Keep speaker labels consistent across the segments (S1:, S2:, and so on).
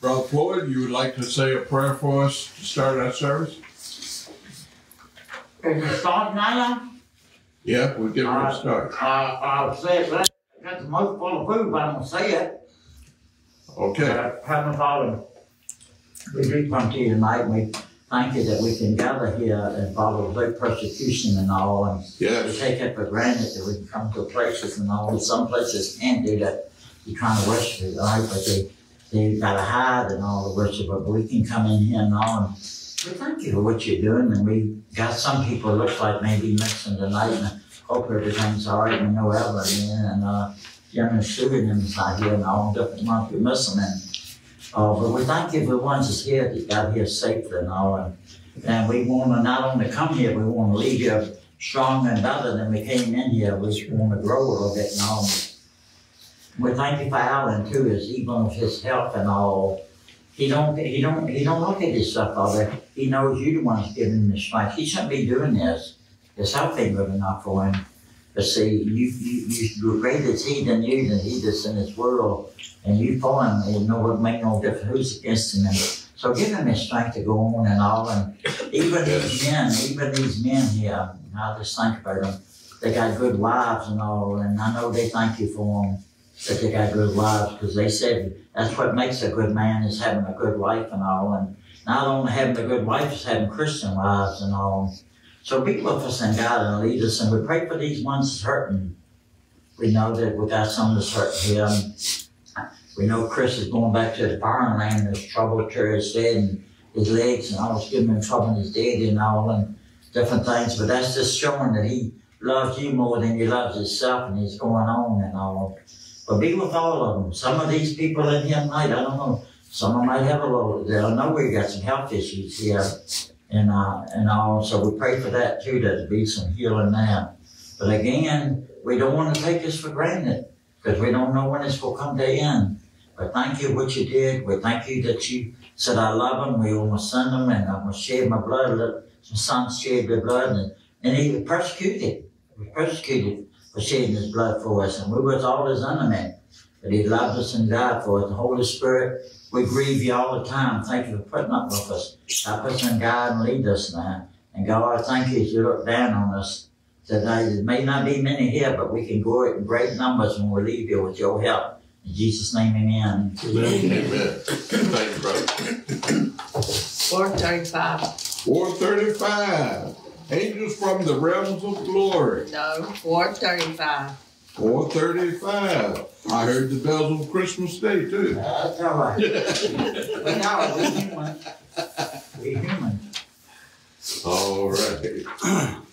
S1: Brother Floyd, you would like to say a prayer for us to start our service?
S2: Is it start now?
S1: Yeah, we're getting ready to start.
S2: Uh, I'll say it, but I got the mouth full of food, but I'm gonna say it.
S1: Okay,
S2: Uh, Heavenly Father, we do come to you tonight, and we thank you that we can gather here and follow without persecution and all, and we take it for granted that we can come to places and all, some places can't do that. You're trying to worship it, right, but they, they gotta hide and all the worship, but we can come in here now and we thank you for what you're doing, and we got some people, it looks like maybe missing tonight, and hope everything's all right, we know Evelyn, and, uh, Jim and Sue and them out here and all different ones we're missing, and, uh, but we thank you for the ones that's here, that got here safely and all, and, and we wanna not only come here, we wanna leave here stronger and better than we came in here. We want to grow a little bit and all. We thank you for Alan too, is even with his health and all. He don't, he don't, he don't look at his stuff all. He knows you the one's giving him the strength. He shouldn't be doing this. His health ain't good enough for him. But see, you, you, you greater is he than you, than he that's in this world. And you for him, it no, it make no difference who's against him. So give him the strength to go on and all. And even these men, even these men here, I just think about them. They got good wives and all, and I know they thank you for them that they got good wives because they said that's what makes a good man is having a good wife and all. And not only having a good wife, is having Christian wives and all. So be with us and God and lead us, and we pray for these ones hurting. We know that we got some that's hurting. And we know Chris is going back to the foreign land. There's trouble to his head and his legs, and almost giving him trouble in his dead and all. And different things, but that's just showing that he loves you more than he loves himself and he's going on and all. But be with all of them. Some of these people in here might, I don't know, some of them might have a little, they'll know we got some health issues here and, uh, and all, so we pray for that too, that there be some healing there. But again, we don't want to take this for granted because we don't know when this will come to end. But thank you what you did. We thank you that you said, I love them. We to send them and I'm going to shed my blood. Let my son shed their blood and, and he was persecuted. He was persecuted shed his blood for us. And we were all under men, But he loved us and died for us. The Holy Spirit, we grieve you all the time. Thank you for putting up with us. Help us and guide and lead us now. And God, thank you as you look down on us today. There may not be many here, but we can grow it in great numbers when we leave here with your help. In Jesus' name, amen.
S1: Amen. amen. Thank you, brother. 435. 435 angels from the realms of glory.
S3: No, four thirty-five.
S1: Four thirty-five, I heard the bells on Christmas Day too.
S2: That's all right. But no, we're human. We're human.
S1: All right.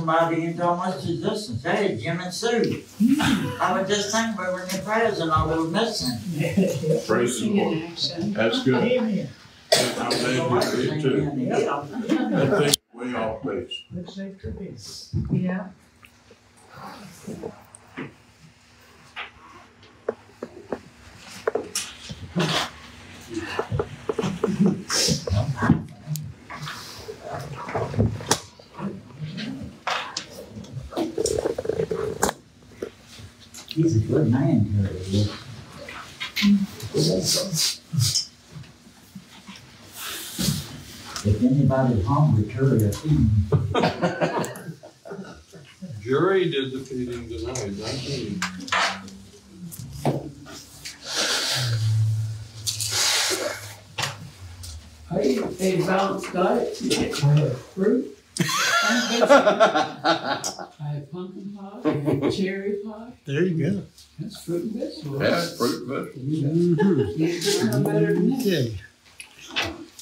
S2: somebody and told us to listen. Jim and Sue. Hmm. I was just thinking we were in the prayers and all we were missing.
S1: Praise the Lord. That's good.
S4: Amen.
S1: I'm glad you did too.
S2: Yeah.
S1: That thing's way off base.
S4: Looks like it is.
S5: Yeah.
S2: He's a good man, Terry. If anybody's hungry, Terry will feed him.
S6: Jerry did the feeding tonight, not me.
S4: I eat a balanced diet. I have fruit. I have pumpkin pie, I have cherry pie.
S7: There you go.
S4: That's fruit and vegetables.
S1: Yeah, fruit vegetables.
S4: You can't know better than that.
S7: Okay.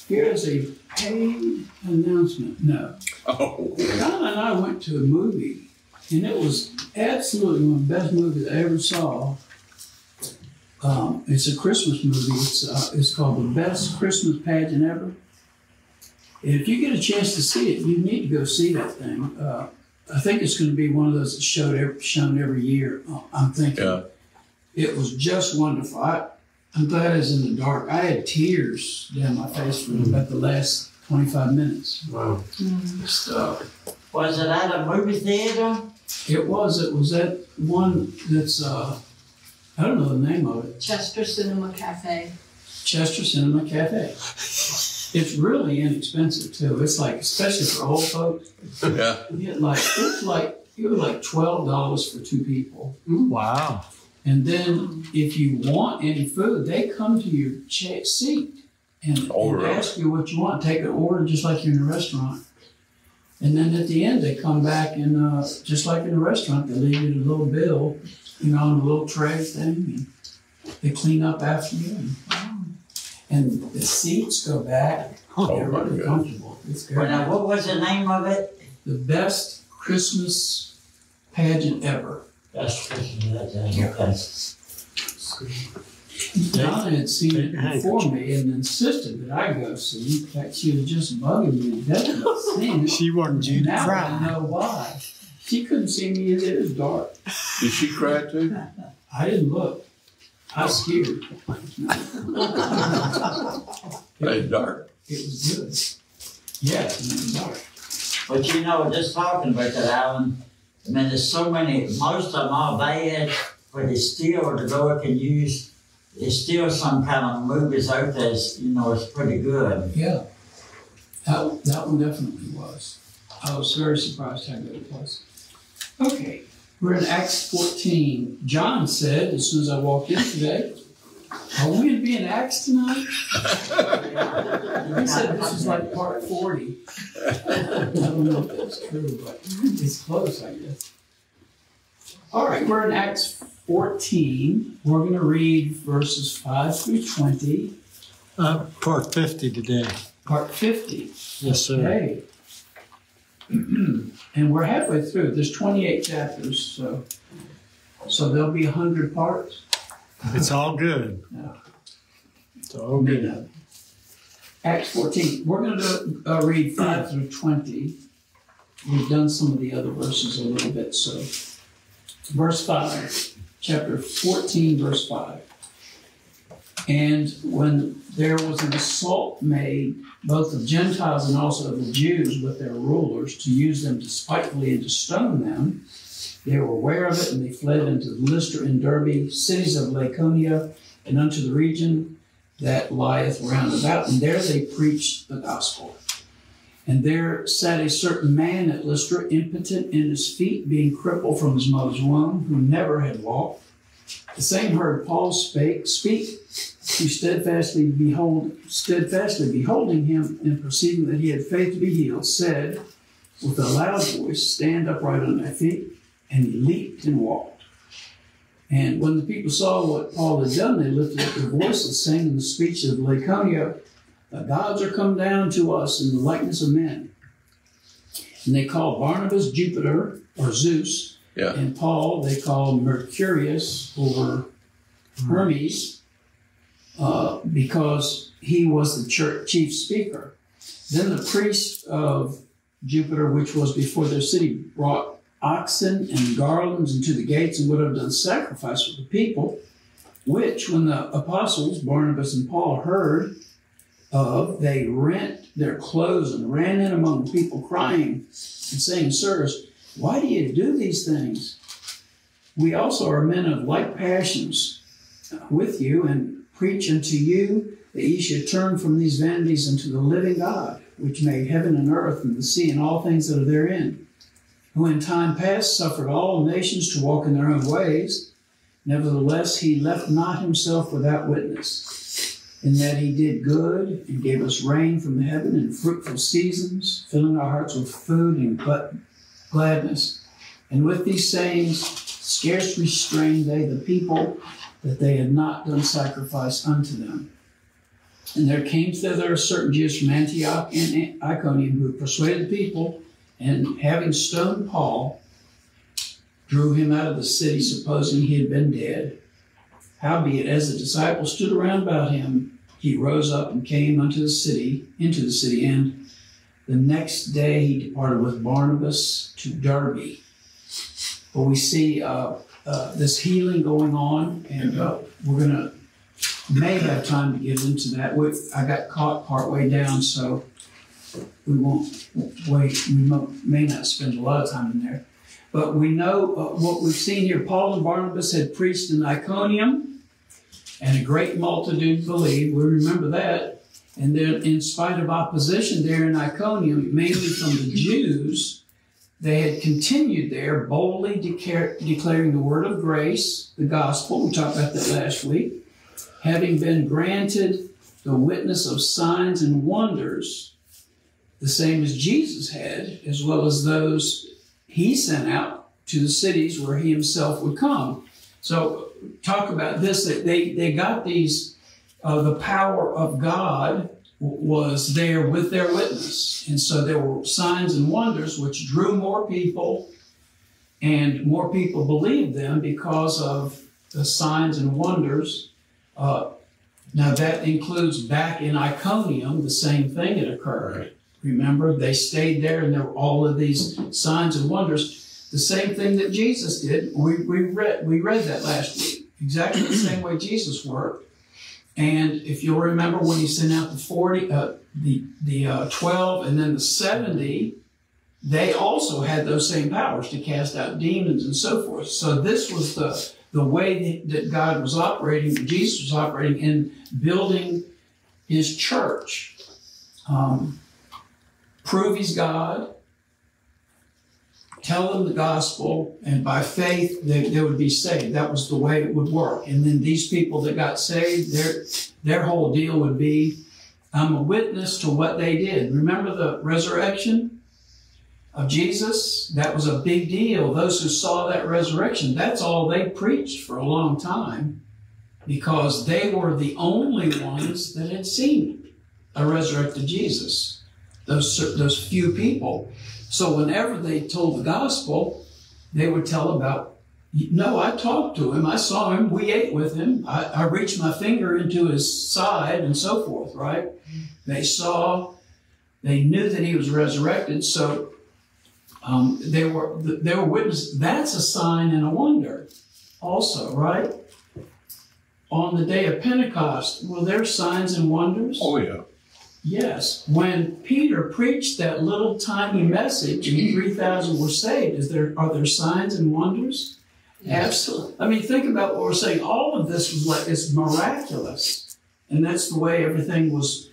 S4: Here's a paid announcement. No.
S1: Oh.
S4: John and I went to a movie, and it was absolutely one of the best movies I ever saw. Um, it's a Christmas movie. It's uh, it's called The Best Christmas Pageant Ever. If you get a chance to see it, you need to go see that thing. Uh, I think it's going to be one of those that's showed every, shown every year. Uh, I'm thinking
S1: Yeah.
S4: it was just wonderful. I, I'm glad it's in the dark. I had tears down my face for about the last 25 minutes.
S6: Wow.
S4: Stuff.
S2: Was it at a movie theater?
S4: It was. It was that one that's uh, I don't know the name of it.
S3: Chester Cinema Cafe.
S4: Chester Cinema Cafe. It's really inexpensive too. It's like especially for old folks.
S1: Yeah.
S4: You get like it's like it was like twelve dollars for two people.
S7: Wow.
S4: And then if you want any food, they come to your cha- seat and,
S1: Oh,
S4: and
S1: really?
S4: ask you what you want. Take an order just like you're in a restaurant. And then at the end, they come back and uh, just like in a restaurant, they leave you a little bill, you know, on a little tray thing, and they clean up after you. And, and the seats go back.
S1: Oh,
S4: They're
S1: my
S4: really
S1: God.
S4: comfortable. It's
S2: Well,
S4: good.
S2: now, what was the name of it?
S4: The best Christmas pageant ever.
S2: That's Christmas, that's, that's,
S4: Donna had seen it before me and insisted that I go see. In fact, she was just bugging me to death about seeing it.
S7: She wanted you to
S4: now I
S7: cry.
S4: know why. She couldn't see me in it. It was dark.
S1: Did she cry too?
S4: I didn't look. I was scared.
S1: Hey, dark.
S4: It was good. Yeah, it was dark.
S2: but you know, just talking about that, Alan, I mean, there's so many, most of them are bad, but it's still, the Lord can use, there's still some kind of movies out there, that's, you know, it's pretty good.
S4: Yeah. That, that one definitely was. I was very surprised how good it was. Okay, we're in Acts 14. John said, as soon as I walked in today, are we going to be in Acts tonight? He said this is like part 40. I don't know if that's true, but it's close, I guess. All right, we're in Acts 14. We're going to read verses 5 through 20,
S7: Uh, part fifty today.
S4: part 50.
S7: Yes, sir.
S4: Okay. and we're halfway through. There's 28 chapters, so so there'll be 100 parts.
S7: It's all good.
S4: Yeah.
S7: It's all good.
S4: You know. Acts 14. We're going to uh, read 5 through 20. We've done some of the other verses a little bit, so. Verse 5, chapter 14, verse 5. And when there was an assault made, both of Gentiles and also of the Jews with their rulers, to use them despitefully and to stone them, they were aware of it and they fled into Lystra and Derbe, cities of Lycaonia, and unto the region that lieth round about, and there they preached the gospel. And there sat a certain man at Lystra, impotent in his feet, being crippled from his mother's womb, who never had walked. The same heard Paul spake, speak, who steadfastly behold, steadfastly beholding him and perceiving that he had faith to be healed, said with a loud voice, Stand upright on thy feet. And he leaped and walked. And when the people saw what Paul had done, they lifted up their voices, saying in the speech of Lycaonia, The gods are come down to us in the likeness of men. And they called Barnabas Jupiter or Zeus,
S1: Yeah.
S4: and Paul they called Mercurius or hmm. Hermes, uh, because he was the church chief speaker. Then the priest of Jupiter, which was before their city, brought oxen and garlands into the gates and would have done sacrifice for the people, which, when the apostles, Barnabas and Paul, heard of, they rent their clothes and ran in among the people, crying and saying, Sirs, why do you do these things? We also are men of like passions with you and preach unto you that ye should turn from these vanities unto the living God, which made heaven and earth and the sea and all things that are therein, who in time past suffered all nations to walk in their own ways. Nevertheless, he left not himself without witness, in that he did good and gave us rain from heaven and fruitful seasons, filling our hearts with food and gladness. And with these sayings, scarce restrained they the people that they had not done sacrifice unto them. And there came thither a certain Jews from Antioch and Iconium who persuaded the people, and having stoned Paul, drew him out of the city, supposing he had been dead. Howbeit, as the disciples stood around about him, he rose up and came unto the city, into the city, and the next day he departed with Barnabas to Derbe. But we see uh, uh, this healing going on, and uh, we're to may have time to get into that. We, I got caught partway down, so we won't wait. We may not spend a lot of time in there. But we know uh, what we've seen here. Paul and Barnabas had preached in Iconium, and a great multitude believed. We remember that. And then, in spite of opposition there in Iconium, mainly from the Jews, they had continued there, boldly declaring the word of grace, the gospel. We talked about that last week. Having been granted the witness of signs and wonders, the same as Jesus had, as well as those he sent out to the cities where he himself would come. So, talk about this that they, they got these, uh, the power of God was there with their witness. And so there were signs and wonders which drew more people, and more people believed them because of the signs and wonders. Uh, now, that includes back in Iconium, the same thing had occurred. Remember, they stayed there and there were all of these signs and wonders. The same thing that Jesus did. We, we, read, we read that last week. Exactly the same way Jesus worked. And if you'll remember when he sent out the 40, uh, the, the uh, 12 and then the 70, they also had those same powers to cast out demons and so forth. So this was the, the way that God was operating, Jesus was operating in building his church. Um, prove he's God, tell them the gospel, and by faith they, they would be saved. That was the way it would work. And then these people that got saved, their their whole deal would be, I'm a witness to what they did. Remember the resurrection of Jesus? That was a big deal. Those who saw that resurrection, that's all they preached for a long time because they were the only ones that had seen a resurrected Jesus. Those, those few people. So whenever they told the gospel, they would tell about, no, I talked to him, I saw him, we ate with him, I, I reached my finger into his side, and so forth, right? They saw, they knew that he was resurrected, so um, they were they were witnesses. That's a sign and a wonder, also, right? On the day of Pentecost, were there signs and wonders?
S1: Oh, yeah.
S4: Yes, when Peter preached that little tiny message and 3,000 were saved, is there, are there signs and wonders? Absolutely. I mean, think about what we're saying. All of this was like, it's miraculous. And that's the way everything was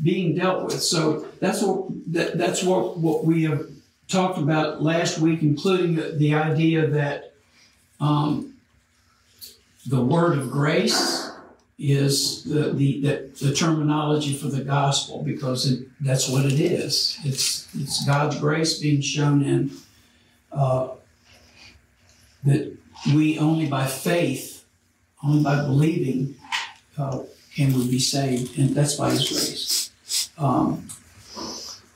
S4: being dealt with. So that's what, that, that's what, what we have talked about last week, including the, the idea that, um, the word of grace is the, the, the, the terminology for the gospel because it, that's what it is. It's, it's God's grace being shown in uh, that we only by faith, only by believing, uh, can we be saved, and that's by His grace. Um,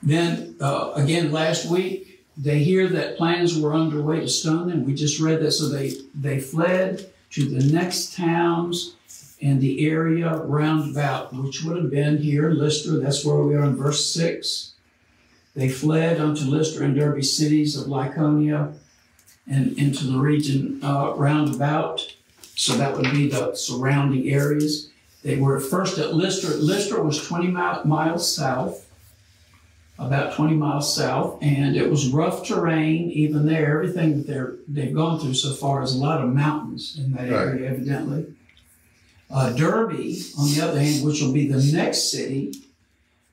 S4: then uh, again, last week they hear that plans were underway to stone them. We just read that, so they they fled to the next towns and the area round about, which would have been here in Lystra. That's where we are in verse six. They fled unto Lystra and Derbe cities of Lycaonia and into the region uh, round about. So that would be the surrounding areas. They were at first at Lystra. Lystra was 20 mi- miles south, about 20 miles south, and it was rough terrain even there. Everything that they're, they've gone through so far is a lot of mountains in that area, evidently. Uh, Derbe, on the other hand, which will be the next city,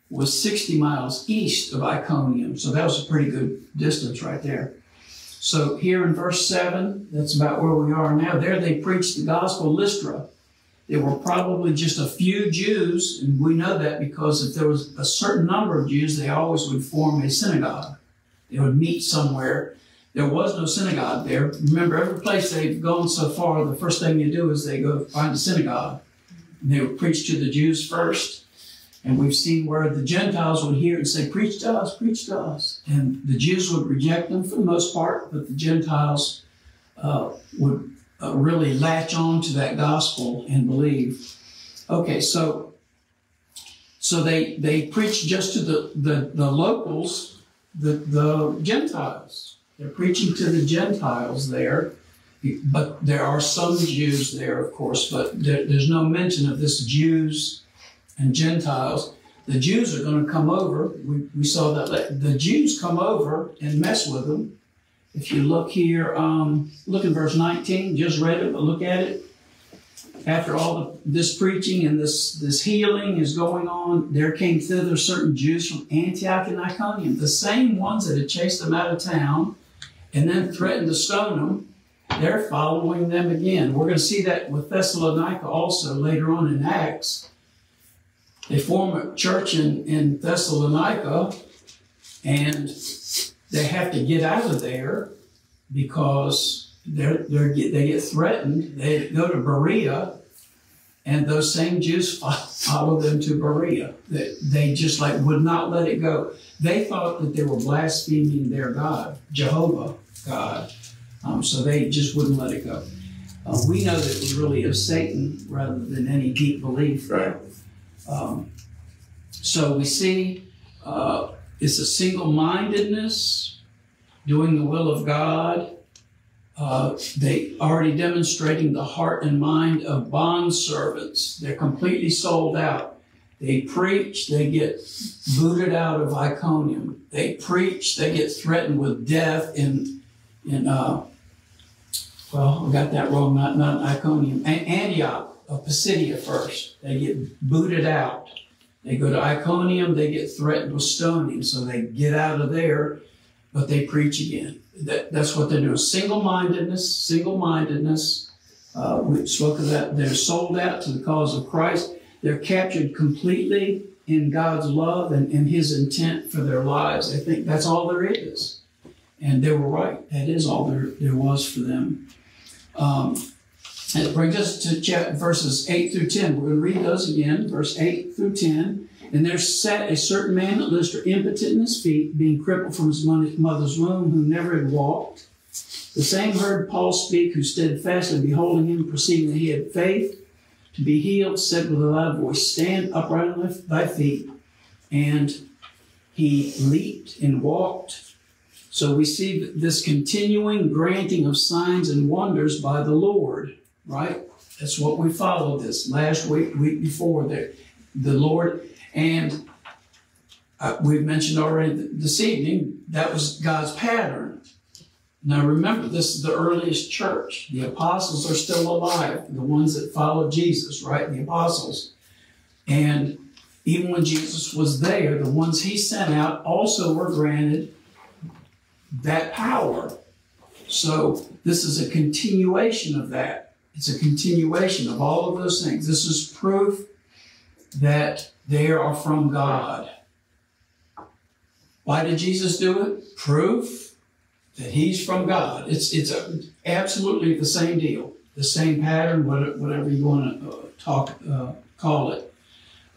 S4: was 60 miles east of Iconium. So that was a pretty good distance right there. So here in verse 7, that's about where we are now. There they preached the gospel Lystra. There were probably just a few Jews, and we know that because if there was a certain number of Jews, they always would form a synagogue. They would meet somewhere. There was no synagogue there. Remember, every place they've gone so far, the first thing you do is they go find a synagogue. And they would preach to the Jews first. And we've seen where the Gentiles would hear and say, Preach to us, preach to us. And the Jews would reject them for the most part, but the Gentiles uh, would uh, really latch on to that gospel and believe. Okay, so so they they preach just to the, the, the locals, the, the Gentiles. They're preaching to the Gentiles there. But there are some Jews there, of course, but there, there's no mention of this Jews and Gentiles. The Jews are going to come over. We, we saw that the Jews come over and mess with them. If you look here, um, look in verse 19, just read it, but look at it. After all the, this preaching and this, this healing is going on, there came thither certain Jews from Antioch and Iconium, the same ones that had chased them out of town and then threatened to stone them. They're following them again. We're going to see that with Thessalonica also later on in Acts. They form a church in, in Thessalonica and they have to get out of there because they're, they're they get threatened. They go to Berea and those same Jews fo- follow them to Berea. They, they just like would not let it go. They thought that they were blaspheming their God, Jehovah God. Um, so they just wouldn't let it go. Uh, we know that it was really of Satan rather than any deep belief.
S1: Right.
S4: Um, so we see uh, it's a single mindedness, doing the will of God. Uh, they already demonstrating the heart and mind of bond servants. They're completely sold out. They preach, they get booted out of Iconium. They preach, they get threatened with death in in uh, well, I got that wrong. Not not Iconium, Antioch of Pisidia first. They get booted out. They go to Iconium. They get threatened with stoning, so they get out of there, but they preach again. That, that's what they're doing. Single-mindedness, single-mindedness. Uh, we spoke of that. They're sold out to the cause of Christ. They're captured completely in God's love and, and His intent for their lives. I think that's all there is. And they were right. That is all there, there was for them. Um, it brings us to verses 8 through 10. We're going to read those again, verse 8 through 10. And there sat a certain man at Lystra, impotent in his feet, being crippled from his mother's womb, who never had walked. The same heard Paul speak, who steadfastly beholding him, perceiving that he had faith to be healed, said with a loud voice, Stand upright on thy feet. And he leaped and walked. So we see this continuing granting of signs and wonders by the Lord, right? That's what we followed this last week, week before there. The Lord, and uh, we've mentioned already th- this evening, that was God's pattern. Now remember, this is the earliest church. The apostles are still alive, the ones that followed Jesus, right? The apostles. And even when Jesus was there, the ones he sent out also were granted that power. So this is a continuation of that. It's a continuation of all of those things. This is proof that they are from God. Why did Jesus do it? Proof that he's from God. It's it's a, absolutely the same deal, the same pattern, whatever you want to uh, talk uh, call it.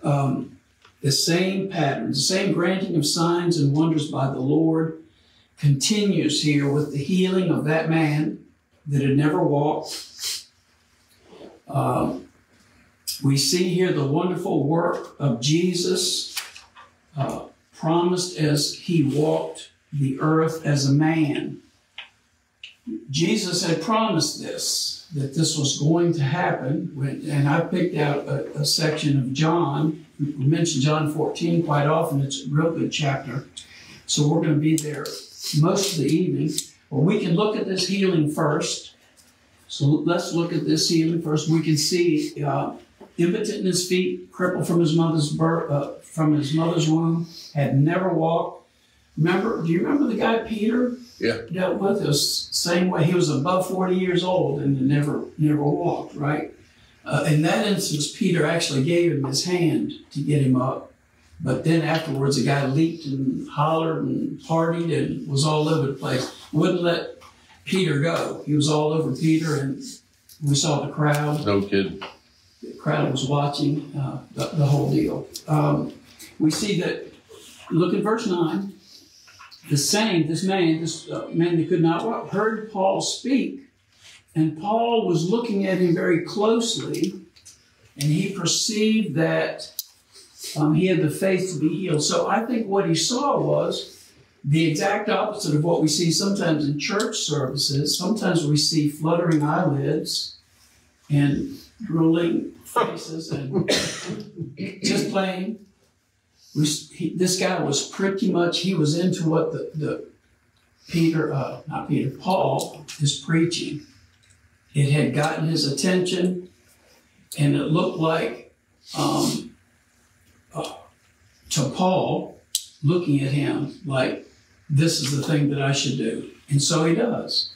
S4: Um, the same pattern, the same granting of signs and wonders by the Lord continues here with the healing of that man that had never walked. Um, we see here the wonderful work of Jesus uh, promised as he walked the earth as a man. Jesus had promised this, that this was going to happen. When, and I picked out a, a section of John. We mention John 14 quite often. It's a real good chapter. So we're going to be there most of the evening. Well, we can look at this healing first. So let's look at this healing first. We can see uh, impotent in his feet, crippled from his mother's birth, uh, from his mother's womb, had never walked. Remember? Do you remember the guy Peter?
S1: Yeah.
S4: Dealt with it was same way. He was above forty years old and never never walked. Right. Uh, in that instance, Peter actually gave him his hand to get him up. But then afterwards, the guy leaped and hollered and partied and was all over the place. Wouldn't let Peter go. He was all over Peter, and we saw the crowd
S1: No kidding.
S4: the crowd was watching uh, the, the whole deal. Um, we see that, look at verse 9. The same, this man, this uh, man that could not walk, heard Paul speak, and Paul was looking at him very closely, and he perceived that um, he had the faith to be healed. So I think what he saw was the exact opposite of what we see sometimes in church services. Sometimes we see fluttering eyelids and drooling faces and just plain. We, he, this guy was pretty much he was into what the, the Peter, uh, not Peter, Paul is preaching. It had gotten his attention, and it looked like um, to Paul, looking at him like this is the thing that I should do, and so he does.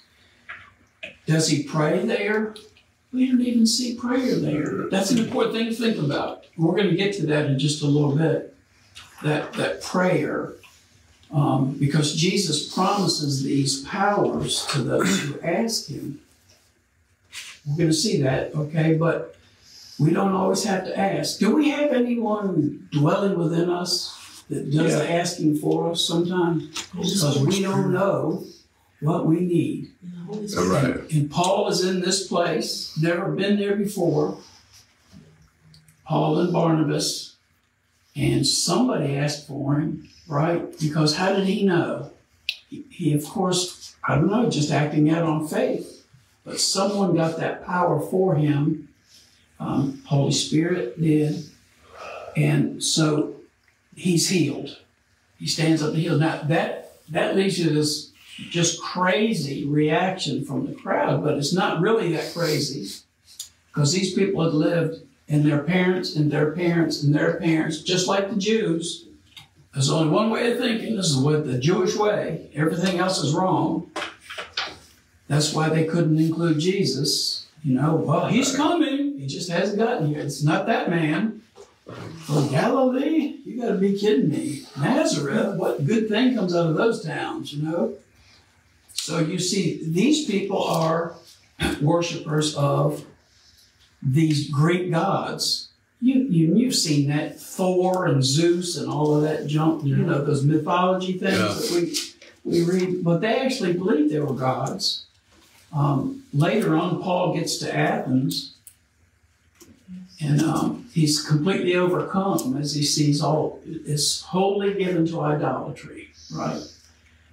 S4: Does he pray there? We don't even see prayer there. That's an important thing to think about. We're going to get to that in just a little bit. That that prayer, um, because Jesus promises these powers to those who ask Him. We're going to see that, okay? But we don't always have to ask. Do we have anyone dwelling within us that does the asking for us sometimes? Because we don't know what we need.
S1: All right.
S4: And Paul is in this place, never been there before. Paul and Barnabas, and somebody asked for him, right? Because how did he know? He, he, of course, I don't know, just acting out on faith. But someone got that power for him. Um, Holy Spirit did. And so he's healed. He stands up and healed. Now that that leads to this just crazy reaction from the crowd, but it's not really that crazy because these people had lived and their parents and their parents and their parents, just like the Jews. There's only one way of thinking. This is what the Jewish way. Everything else is wrong. That's why they couldn't include Jesus. You know, well, he's coming. He just hasn't gotten here. It's not that man. From Galilee? You got to be kidding me. Nazareth? What good thing comes out of those towns, you know? So you see, these people are worshipers of these Greek gods. You, you, you've seen that Thor and Zeus and all of that junk, you know, those mythology things
S1: Yeah.
S4: that we, we read, but they actually believed they were gods. Um, later on, Paul gets to Athens and um, he's completely overcome as he sees all is wholly given to idolatry, right?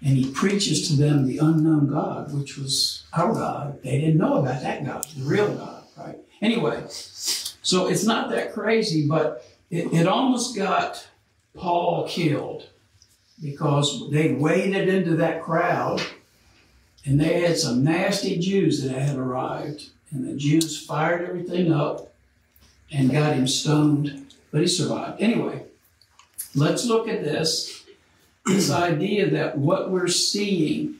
S4: And he preaches to them the unknown God, which was our God. They didn't know about that God, the real God, right? Anyway, so it's not that crazy, but it, it almost got Paul killed because they waded into that crowd and they had some nasty Jews that had arrived. And the Jews fired everything up and got him stoned, but he survived. Anyway, let's look at this this idea that what we're seeing,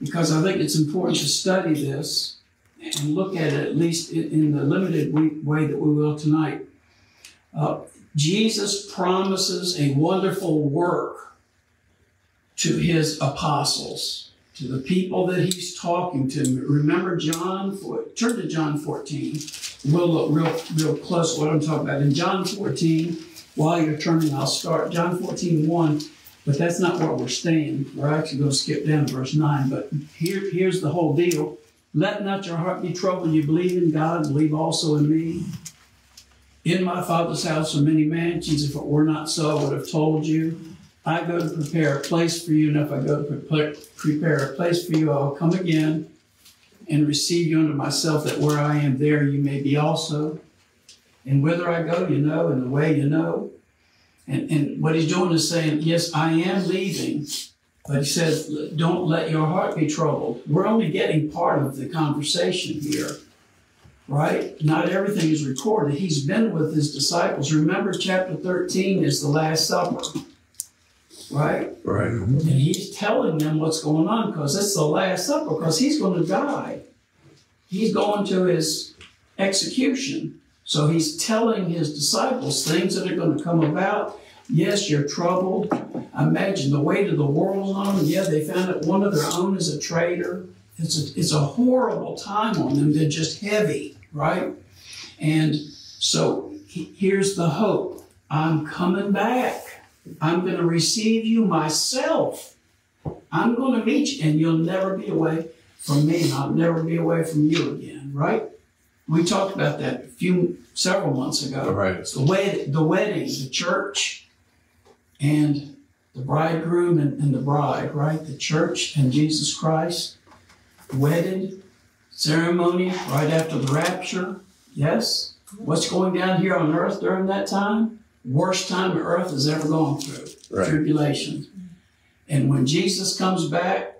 S4: because I think it's important to study this, and look at it at least in, the limited way that we will tonight. Uh, Jesus promises a wonderful work to his apostles, to the people that he's talking to. Remember John, turn to John 14. We'll look real, real close at what I'm talking about. In John 14, while you're turning, I'll start. John 14, 1. But that's not where we're staying. We're actually going to skip down to verse 9. But here, here's the whole deal. Let not your heart be troubled. You believe in God, believe also in me. In my Father's house are many mansions. If it were not so, I would have told you. I go to prepare a place for you, and if I go to prepare, prepare a place for you, I will come again and receive you unto myself, that where I am, there you may be also. And whither I go, you know, and the way you know. And, and what he's doing is saying, Yes, I am leaving, but he says, Don't let your heart be troubled. We're only getting part of the conversation here, right? Not everything is recorded. He's been with his disciples. Remember, chapter 13 is the Last Supper, right?
S1: Right.
S4: And he's telling them what's going on because it's the Last Supper, because he's going to die. He's going to his execution. So he's telling his disciples things that are going to come about. Yes, you're troubled. Imagine the weight of the world on them. Yeah, they found that one of their own is a traitor. It's a, it's a horrible time on them. They're just heavy, right? And so he- here's the hope I'm coming back. I'm going to receive you myself. I'm going to meet you, and you'll never be away from me, and I'll never be away from you again, right? We talked about that a few, several months ago.
S1: Right.
S4: The wed- the wedding, the church, and the bridegroom and, and the bride, right? The church and Jesus Christ, wedded, ceremony right after the rapture. Yes? What's going down here on earth during that time? Worst time the earth has ever gone through.
S1: Right.
S4: Tribulation. And when Jesus comes back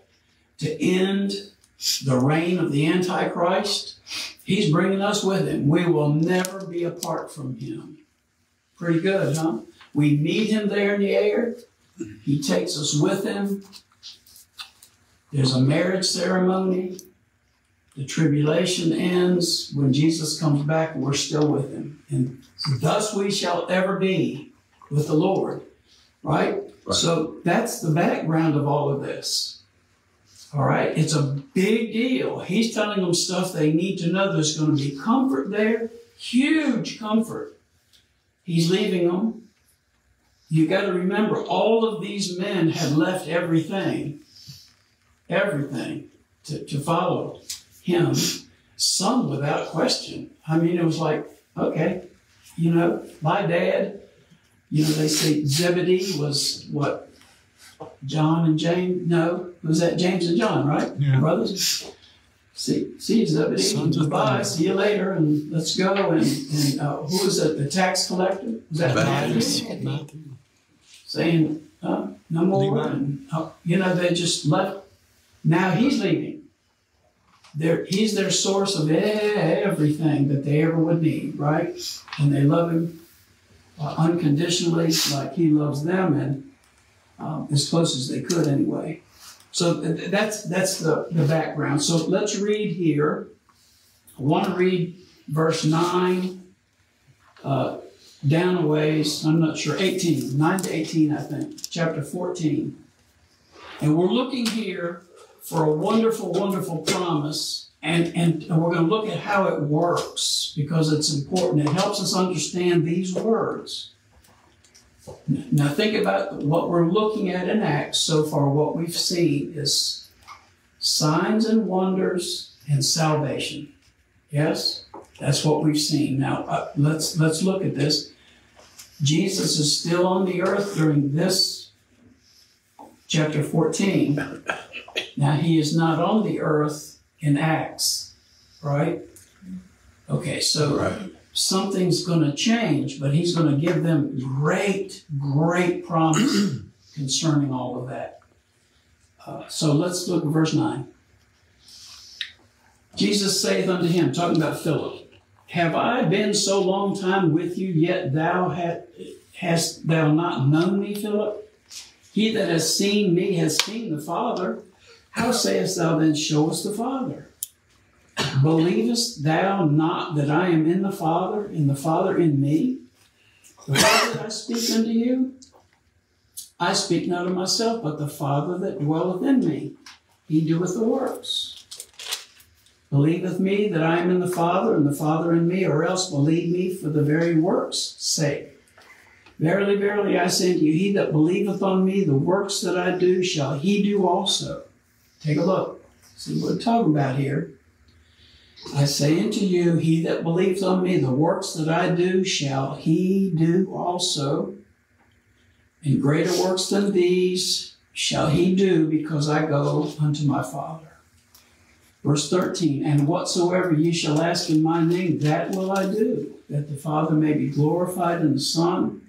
S4: to end the reign of the Antichrist, he's bringing us with him. We will never be apart from him. Pretty good, huh? We meet him there in the air. He takes us with him. There's a marriage ceremony. The tribulation ends when Jesus comes back we're still with him. And thus we shall ever be with the Lord. Right?
S1: Right.
S4: So that's the background of all of this. All right? It's a big deal. He's telling them stuff they need to know. There's going to be comfort there, huge comfort. He's leaving them. You got to remember, all of these men had left everything, everything to, to follow him, some without question. I mean, it was like, okay, you know, my dad, you know, they say Zebedee was what? John and James? No, was that James and John, right?
S7: Yeah.
S4: Brothers? See, see you, Zebedee.
S7: Sons
S4: Goodbye. See you later, and let's go. And, and uh, who was it? The tax collector? Was that
S1: Matthew.
S4: Matthew? Saying, uh, no more. And, uh, you know, they just left. Now he's leaving. He's their source of everything that they ever would need, right? And they love him uh, unconditionally, like he loves them, and um, as close as they could anyway. So th- th- that's that's the, the background. So let's read here. I want to read verse 9 uh, down a ways, I'm not sure, 18, 9 to 18, I think, chapter 14. And we're looking here for a wonderful, wonderful promise, and, and we're going to look at how it works because it's important. It helps us understand these words. Now, think about what we're looking at in Acts so far. What we've seen is signs and wonders and salvation. Yes? That's what we've seen. Now, uh, let's, let's look at this. Jesus is still on the earth during this chapter 14. Now, he is not on the earth in Acts, right? Okay, so
S1: Right.
S4: something's going to change, but he's going to give them great, great promise concerning all of that. Uh, so let's look at verse 9. Jesus saith unto him, talking about Philip, Have I been so long time with you, yet thou ha- hast thou not known me, Philip? He that has seen me has seen the Father. How sayest thou then, Show us the Father? Believest thou not that I am in the Father, and the Father in me? The that I speak unto you, I speak not of myself, but the Father that dwelleth in me. He doeth the works. Believeth me that I am in the Father, and the Father in me, or else believe me for the very works' sake. Verily, verily, I say unto you, he that believeth on me, the works that I do shall he do also. Take a look. See what we're talking about here. I say unto you, he that believeth on me, the works that I do shall he do also. And greater works than these shall he do, because I go unto my Father. Verse 13, and whatsoever ye shall ask in my name, that will I do, that the Father may be glorified in the Son.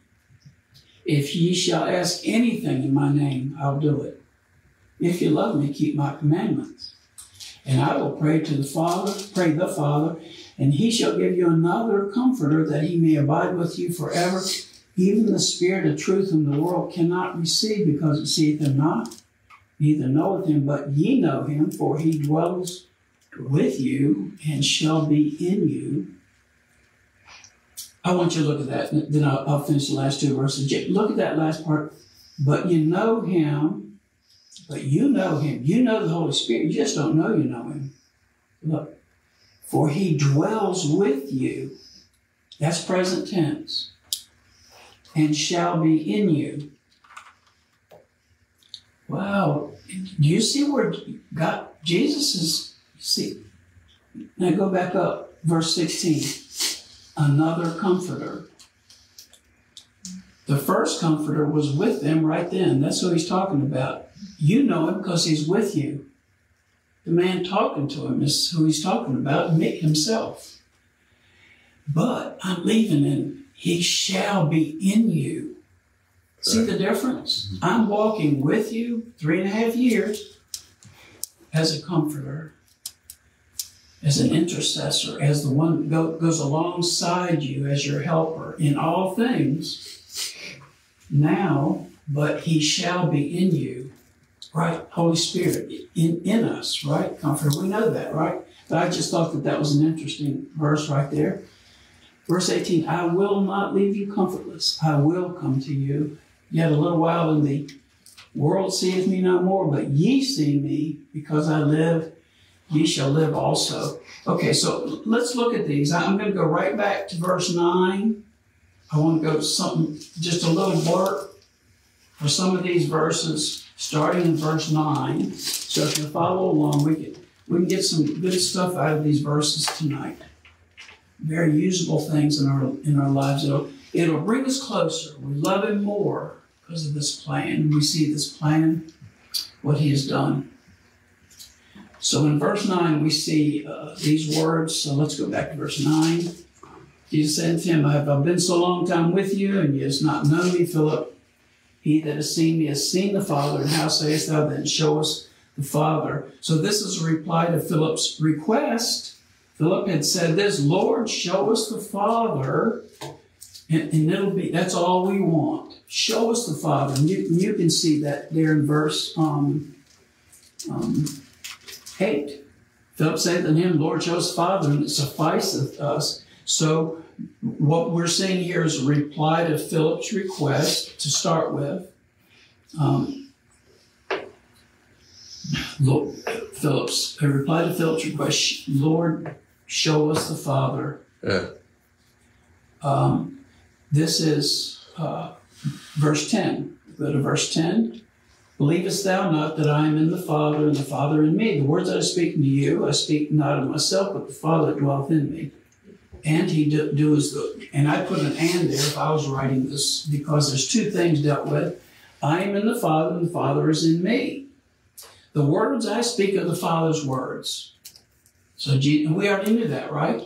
S4: If ye shall ask anything in my name, I'll do it. If you love me, keep my commandments. And I will pray to the Father, pray the Father, and he shall give you another comforter that he may abide with you forever, even the Spirit of truth whom the world cannot receive because it seeth him not, neither knoweth him, but ye know him, for he dwells with you and shall be in you. I want you to look at that, then I'll, I'll finish the last two verses. Look at that last part. But you know him, but you know him. You know the Holy Spirit. You just don't know you know him. Look, for he dwells with you. That's present tense. And shall be in you. Wow. Do you see where God, Jesus is, see, now go back up, verse 16. Another comforter. The first comforter was with them right then. That's who he's talking about. You know him because he's with you. The man talking to him is who he's talking about, me himself. But I'm leaving and he shall be in you. See the difference? Mm-hmm. I'm walking with you three and a half years as a comforter, as an intercessor, as the one that go, goes alongside you as your helper in all things. Now, but he shall be in you, right? Holy Spirit in, in us, right? Comforter. We know that, right? But I just thought that that was an interesting verse right there. Verse 18 I will not leave you comfortless, I will come to you. Yet a little while, and the world seeth me no more, but ye see me, because I live, ye shall live also. Okay, so let's look at these. I'm going to go right back to verse 9. I want to go to something, just a little blurb for some of these verses, starting in verse 9. So if you follow along, we can, we can get some good stuff out of these verses tonight. Very usable things in our in our lives. It'll, it'll bring us closer. We love Him more because of this plan. We see this plan, what He has done. So in verse 9, we see uh, these words. So let's go back to verse 9. Jesus said to him, Have I been so long time with you, and ye has not known me, Philip? He that has seen me has seen the Father, and how sayest thou then, Show us the Father? So this is a reply to Philip's request. Philip had said this, Lord, show us the Father, and, and it'll be, that's all we want. Show us the Father. And you, you can see that there in verse um, um, 8. Philip said to him, Lord, show us the Father, and it sufficeth us. So what we're seeing here is a reply to Philip's request to start with. Um, Lord, Philip's a reply to Philip's request. Lord, show us the Father.
S1: Yeah.
S4: Um, this is uh, verse ten. Go to verse ten. Believest thou not that I am in the Father and the Father in me? The words I speak to you, I speak not of myself, but the Father that dwelleth in me. And he do, do the, and I put an and there if I was writing this because there's two things dealt with. I am in the Father and the Father is in me. The words I speak are the Father's words. So we already knew that, right?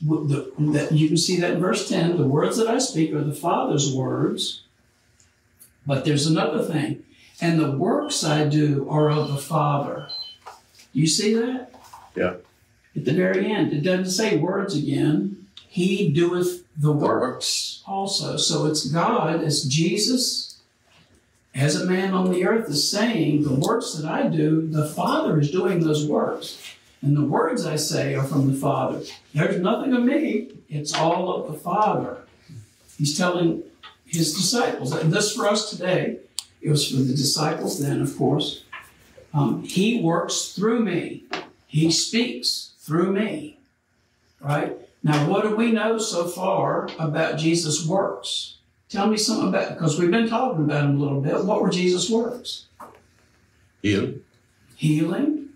S4: The- that- you can see that in verse 10. The words that I speak are the Father's words. But there's another thing. And the works I do are of the Father. Do you see that?
S1: Yeah.
S4: At the very end, it doesn't say words again. He doeth the works also. So it's God as Jesus, as a man on the earth, is saying, The works that I do, the Father is doing those works. And the words I say are from the Father. There's nothing of me, it's all of the Father. He's telling his disciples, and this for us today, it was for the disciples then, of course. Um, he works through me, he speaks through me, right? Now, what do we know so far about Jesus' works? Tell me something about because we've been talking about him a little bit. What were Jesus' works?
S1: Healing,
S4: Healing,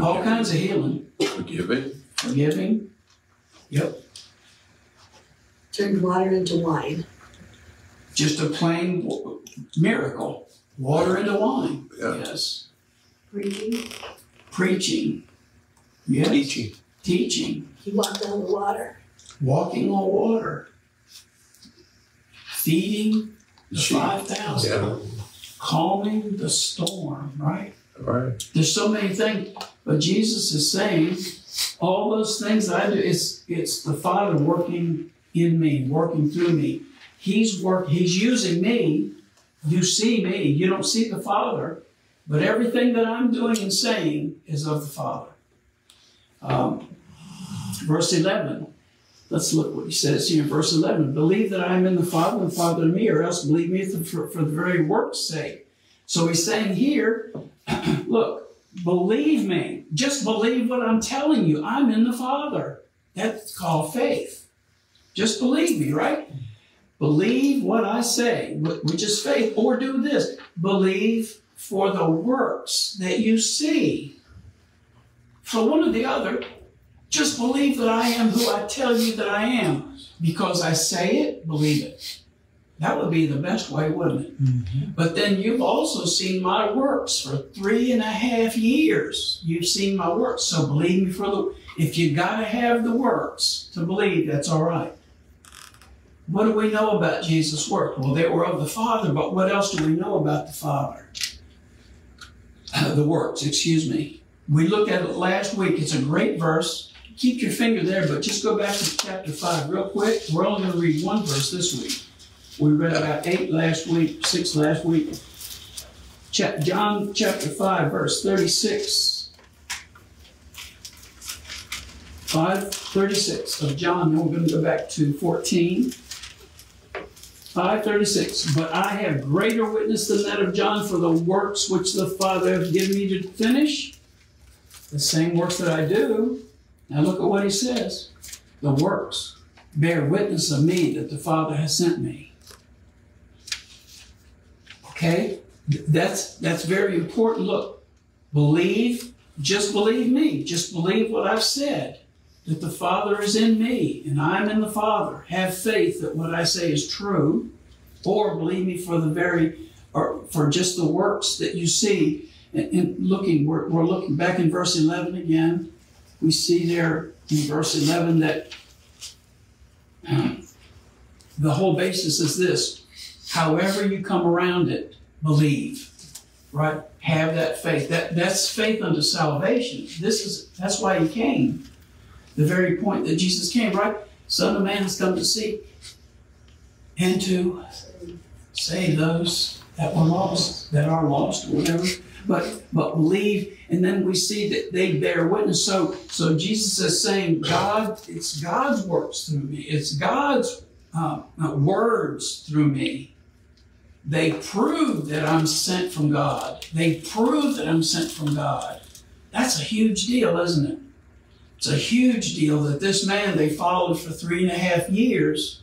S4: all kinds of healing,
S1: forgiving,
S4: forgiving. Yep,
S8: Turned water into wine.
S4: Just a plain w- miracle. Water into wine.
S1: Yeah.
S4: Yes.
S8: Preaching.
S4: Preaching. Yes.
S6: Teaching.
S4: Teaching.
S8: He walked on the water.
S4: Walking on water. Feeding the five thousand.
S1: yeah,
S4: Calming the storm. Right.
S1: all right.
S4: There's so many things, but Jesus is saying, all those things that I do, it's it's the Father working in me, working through me. He's work. He's using me. You see me. You don't see the Father, but everything that I'm doing and saying is of the Father. Um, verse eleven. Let's look what he says here in verse 11. Believe that I am in the Father and the Father in me, or else believe me for, for the very work's sake. So he's saying here, look, believe me. Just believe what I'm telling you. I'm in the Father. That's called faith. Just believe me, right? Believe what I say, which is faith, or do this. Believe for the works that you see. So one or the other, just believe that I am who I tell you that I am. Because I say it, believe it. That would be the best way, wouldn't it? Mm-hmm. But then you've also seen my works for three and a half years. You've seen my works. So believe me for the if you gotta have the works to believe, that's all right. What do we know about Jesus' work? Well, they were of the Father, but what else do we know about the Father? Uh, the works, excuse me. We looked at it last week. It's a great verse. Keep your finger there, but just go back to chapter 5 real quick. We're only going to read one verse this week. We read about 8 last week, 6 last week. John chapter 5, verse 36. 5, 36 of John. Then we're going to go back to 14. 536. But I have greater witness than that of John for the works which the Father hath given me to finish. The same works that I do. Now look at what he says. The works bear witness of me that the Father has sent me. Okay? That's that's very important. Look, believe, just believe me. Just believe what I've said. That the Father is in me and I'm in the Father. Have faith that what I say is true. Or believe me for the very or for just the works that you see. And, and looking, we're, we're looking back in verse 11 again. We see there in verse 11 that the whole basis is this however you come around it, believe, right? Have that faith. That, that's faith unto salvation. This is, that's why he came. The very point that Jesus came, right? Son of Man has come to seek and to save those that were lost, that are lost, or whatever. But but believe, and then we see that they bear witness. So so Jesus is saying, God, it's God's works through me. It's God's uh, uh, words through me. They prove that I'm sent from God. They prove that I'm sent from God. That's a huge deal, isn't it? It's a huge deal that this man they followed for three and a half years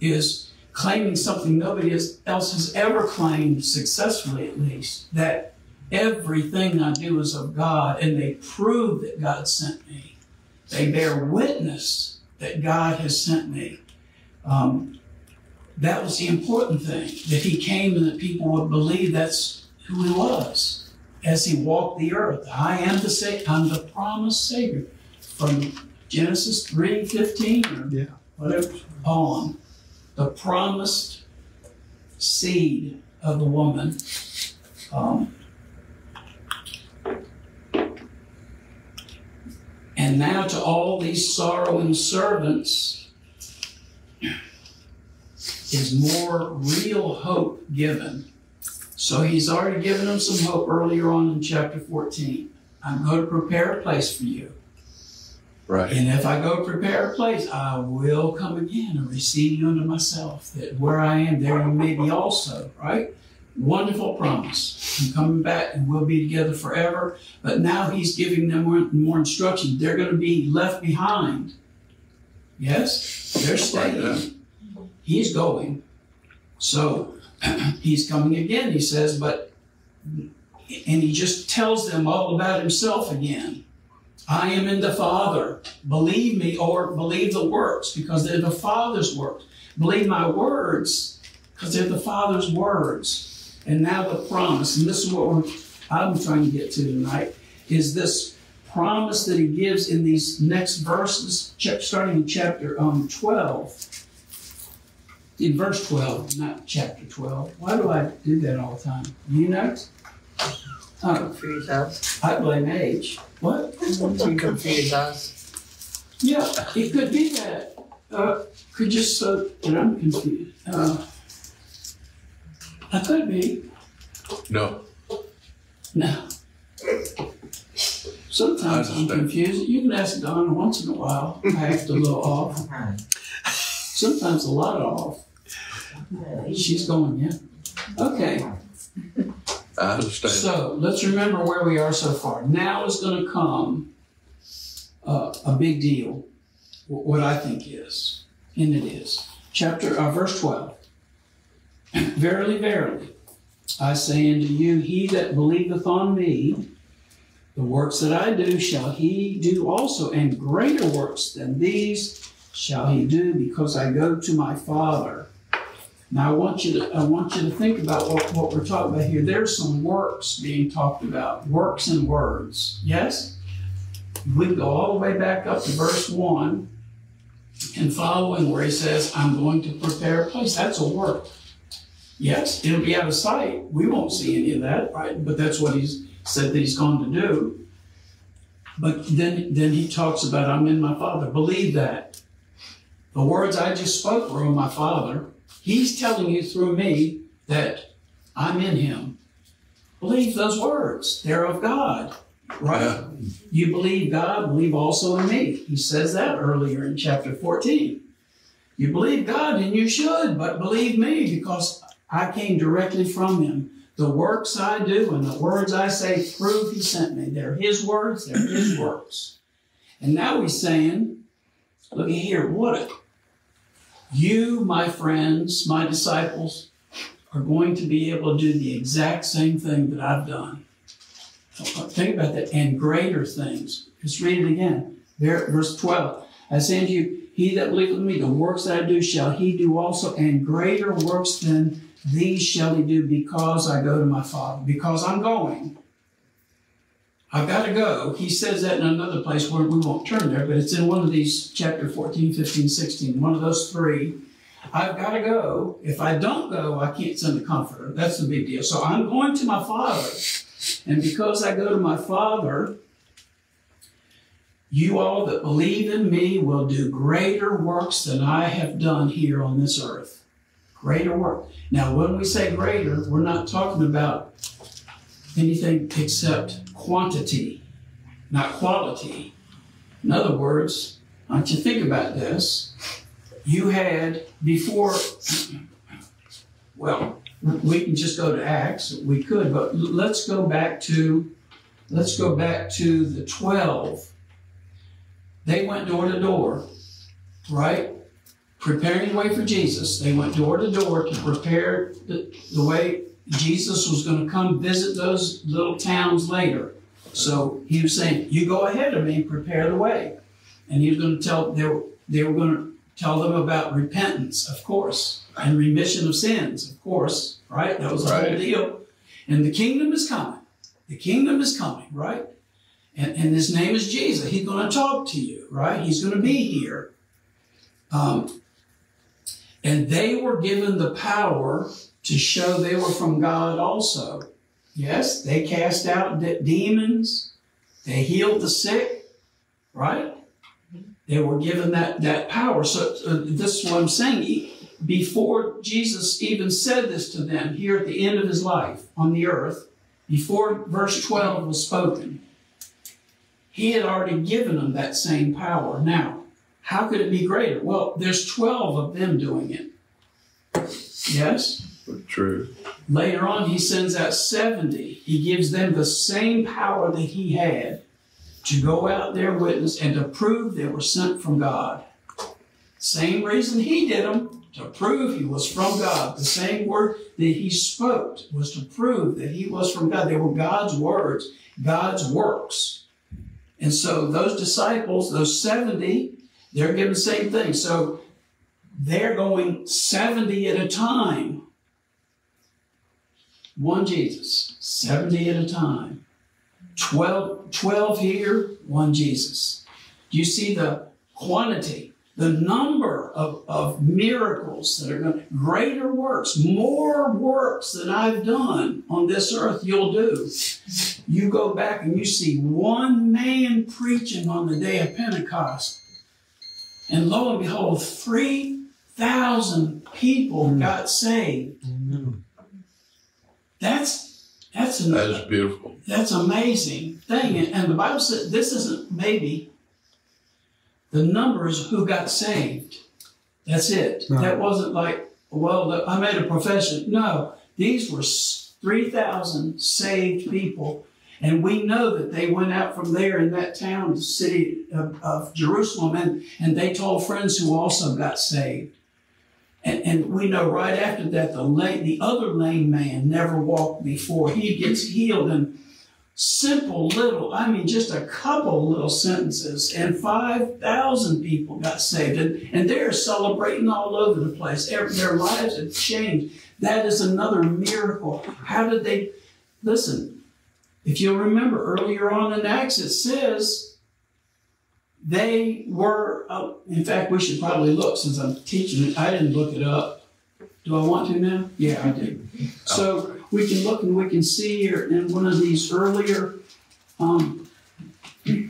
S4: is claiming something nobody else has ever claimed successfully, at least, that everything I do is of God, and they prove that God sent me. They bear witness that God has sent me. Um, that was the important thing, that he came and that people would believe that's who he was as he walked the earth. I am the sa- I'm the promised Savior from Genesis 3 15 or
S7: Yeah.
S4: whatever on. The promised seed of the woman. Um, and now to all these sorrowing servants is more real hope given. So he's already given them some hope earlier on in chapter 14. I'm going to prepare a place for you.
S6: Right.
S4: And if I go prepare a place, I will come again and receive you unto myself, that where I am, there you may be also, right? Wonderful promise. I'm coming back and we'll be together forever. But now he's giving them more, more instruction. They're going to be left behind. Yes? They're staying. He's going. So he's coming again, he says, but, and he just tells them all about himself again. I am in the Father. Believe me or believe the works because they're the Father's works. Believe my words because they're the Father's words. And now the promise, and this is what I'm trying to get to tonight, is this promise that he gives in these next verses, starting in chapter um, 12. In verse 12, not chapter 12. Why do I do that all the time? You know? Oh,
S9: Confuse us.
S4: I blame age. What?
S9: You confuse us.
S4: Yeah, it could be that. Uh, could just so that I'm confused. Uh, I could be.
S6: No.
S4: No. Sometimes
S6: I
S4: I'm confused. You can ask Donna once in a while. I act a little off. Sometimes a lot off. She's going, yeah. Okay,
S6: I understand.
S4: so let's remember where we are so far. Now is going to come uh, a big deal. What I think is, and it is. Chapter uh, verse twelve. Verily, verily, I say unto you, he that believeth on me, the works that I do shall he do also, and greater works than these shall he do, because I go to my Father. Now I want you to I want you to think about what, what we're talking about here. There's some works being talked about, works and words. Yes? We can go all the way back up to verse one and following where he says, I'm going to prepare a place. That's a work. Yes, it'll be out of sight. We won't see any of that, right? But that's what he's said that he's going to do. But then, then he talks about, I'm in my Father. Believe that. The words I just spoke were in my Father. He's telling you through me that I'm in him. Believe those words. They're of God, right?
S6: Yeah.
S4: You believe God, believe also in me. He says that earlier in chapter 14. You believe God, and you should, but believe me because I came directly from him. The works I do and the words I say prove he sent me. They're his words, they're his works. And now he's saying, look at here, what a, you, my friends, my disciples, are going to be able to do the exact same thing that I've done. Think about that. And greater things. Just read it again. There, verse 12. I say unto you, he that believeth in me, the works that I do shall he do also, and greater works than these shall he do, because I go to my Father. Because I'm going. I've got to go. He says that in another place where we won't turn there, but it's in one of these, chapter 14, 15, 16, one of those three. I've got to go. If I don't go, I can't send a comforter. That's the big deal. So I'm going to my Father. And because I go to my Father, you all that believe in me will do greater works than I have done here on this earth. Greater work. Now, when we say greater, we're not talking about anything except quantity, not quality. In other words, I want you to think about this. You had before, well, we can just go to Acts. We could, but let's go back to, let's go back to the 12. They went door to door, right? Preparing the way for Jesus. They went door to door to prepare the, the way Jesus was going to come visit those little towns later. So he was saying, You go ahead of me, prepare the way. And he was going to tell, they were, they were going to tell them about repentance, of course, and remission of sins, of course, right? That was the whole deal. And the kingdom is coming. The kingdom is coming, right? And, and his name is Jesus. He's going to talk to you, right? He's going to be here. Um, and they were given the power to show they were from God also. Yes, they cast out de- demons. They healed the sick, right? They were given that, that power. So uh, this is what I'm saying. Before Jesus even said this to them here at the end of his life on the earth, before verse 12 was spoken, He had already given them that same power. Now, how could it be greater? Well, there's 12 of them doing it. Yes?
S6: True.
S4: Later on, he sends out 70. He gives them the same power that he had to go out there, witness, and to prove they were sent from God. Same reason he did them, to prove he was from God. The same word that he spoke was to prove that he was from God. They were God's words, God's works. And so those disciples, those 70, they're given the same thing. So they're going 70 at a time. One Jesus, 70 at a time. 12, 12 here, one Jesus. Do you see the quantity, the number of, of miracles that are going greater works, more works than I've done on this earth you'll do. You go back and you see one man preaching on the day of Pentecost. And lo and behold, 3,000 people mm. got saved.
S7: Amen.
S4: That's that's an,
S6: That is beautiful.
S4: that's amazing thing. And, and the Bible said this isn't maybe the numbers who got saved. That's it.
S7: No.
S4: That wasn't like, well, I made a profession. No, these were 3,000 saved people. And we know that they went out from there in that town, the city of, of Jerusalem, and, and they told friends who also got saved. And, and we know right after that, the lame, the other lame man never walked before. He gets healed in simple little, I mean, just a couple little sentences, and 5,000 people got saved. And, and they're celebrating all over the place. Their, their lives have changed. That is another miracle. How did they, listen, if you'll remember earlier on in Acts, it says, they were, uh, in fact, we should probably look since I'm teaching it. I didn't look it up. Do I want to now? Yeah, I do. So we can look and we can see here in one of these earlier um,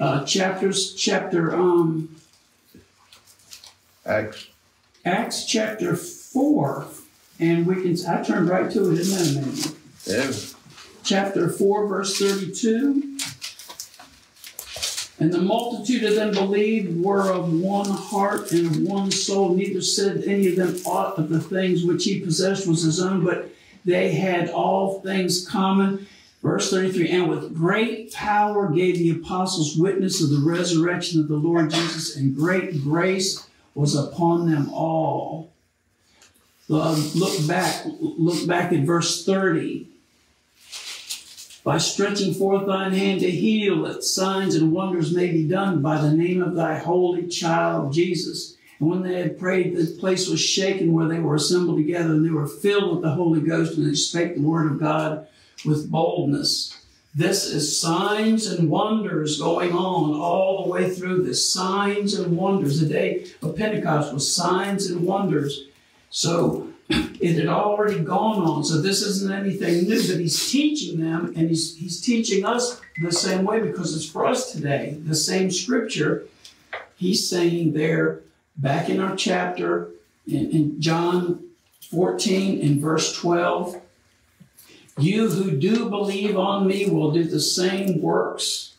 S4: uh, chapters, chapter um,
S1: Acts.
S4: Acts chapter 4, and we can, I turned right to it, isn't that amazing?
S6: Yeah.
S4: chapter 4, verse 32. And the multitude of them believed were of one heart and of one soul. Neither said any of them aught of the things which he possessed was his own, but they had all things common. Verse 33 And with great power gave the apostles witness of the resurrection of the Lord Jesus, and great grace was upon them all. Uh, look back, look back at verse 30 by stretching forth thine hand to heal, that signs and wonders may be done by the name of thy holy child Jesus. And when they had prayed, the place was shaken where they were assembled together, and they were filled with the Holy Ghost, and they spake the word of God with boldness. This is signs and wonders going on all the way through this. Signs and wonders. The day of Pentecost was signs and wonders. So it had already gone on. So this isn't anything new, but he's teaching them and he's, he's teaching us the same way because it's for us today. The same scripture. He's saying there, back in our chapter, in, in John 14 and verse 12, you who do believe on me will do the same works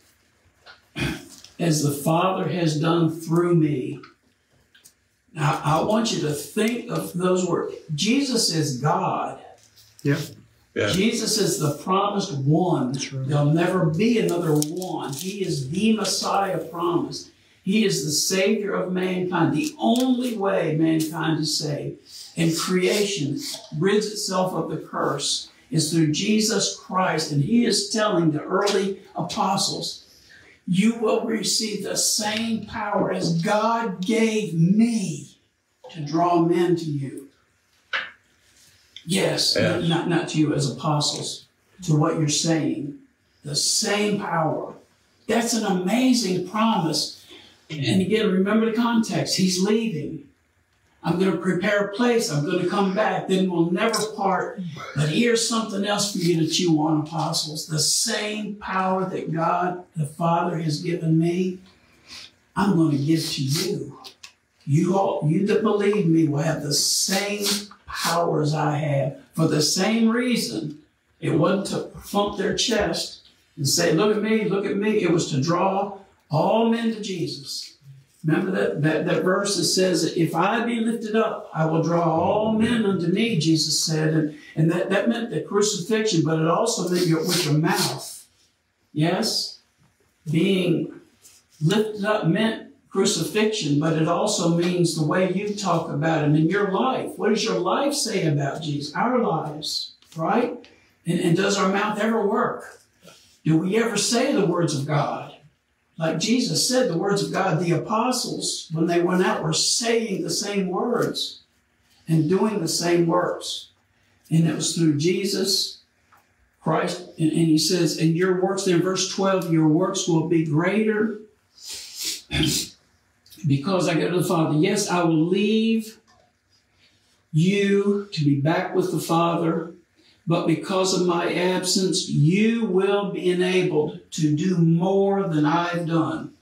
S4: as the Father has done through me. Now, I want you to think of those words. Jesus is God.
S7: Yep.
S6: Yeah.
S4: Jesus is the promised one.
S7: Right.
S4: There'll never be another one. He is the Messiah promised. He is the Savior of mankind, the only way mankind is saved. And creation rids itself of the curse is through Jesus Christ. And He is telling the early apostles, you will receive the same power as God gave me to draw men to you. Yes,
S6: Yes.
S4: Not, not to you as apostles, to what you're saying. The same power. That's an amazing promise. And again, remember the context. He's leaving. I'm going to prepare a place. I'm going to come back. Then we'll never part. But here's something else for you to chew on, apostles. The same power that God the Father has given me, I'm going to give to you. You all, you that believe me will have the same powers I have for the same reason. It wasn't to thump their chest and say, look at me, look at me. It was to draw All men to Jesus. Remember that, that, that verse that says, If I be lifted up, I will draw all men unto me, Jesus said. And, and that, that meant the crucifixion, but it also meant your, with your mouth. Yes? Being lifted up meant crucifixion, but it also means the way you talk about him in your life. What does your life say about Jesus? Our lives, right? And, and does our mouth ever work? Do we ever say the words of God? Like Jesus said, the words of God, the apostles, when they went out, were saying the same words and doing the same works. And it was through Jesus Christ. And, and he says, and your works, in verse 12, your works will be greater because I go to the Father. Yes, I will leave you to be back with the Father, but because of my absence, you will be enabled to do more than I've done.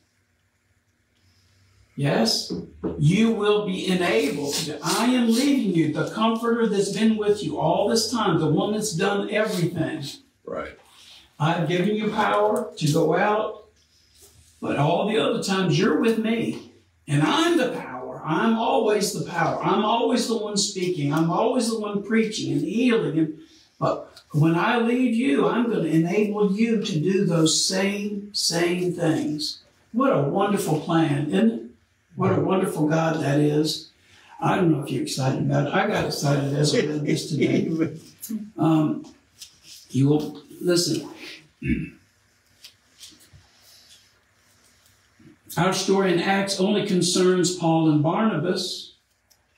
S4: Yes, you will be enabled. To, I am leaving you, the comforter that's been with you all this time, the one that's done everything.
S6: Right.
S4: I've given you power to go out, but all the other times you're with me. And I'm the power. I'm always the power. I'm always the one speaking. I'm always the one preaching and healing. And, but when I leave you, I'm going to enable you to do those same, same things. What a wonderful plan, isn't it? What a wonderful God that is. I don't know if you're excited about it. I got excited as I read this today. Um, you will listen. Our story in Acts only concerns Paul and Barnabas.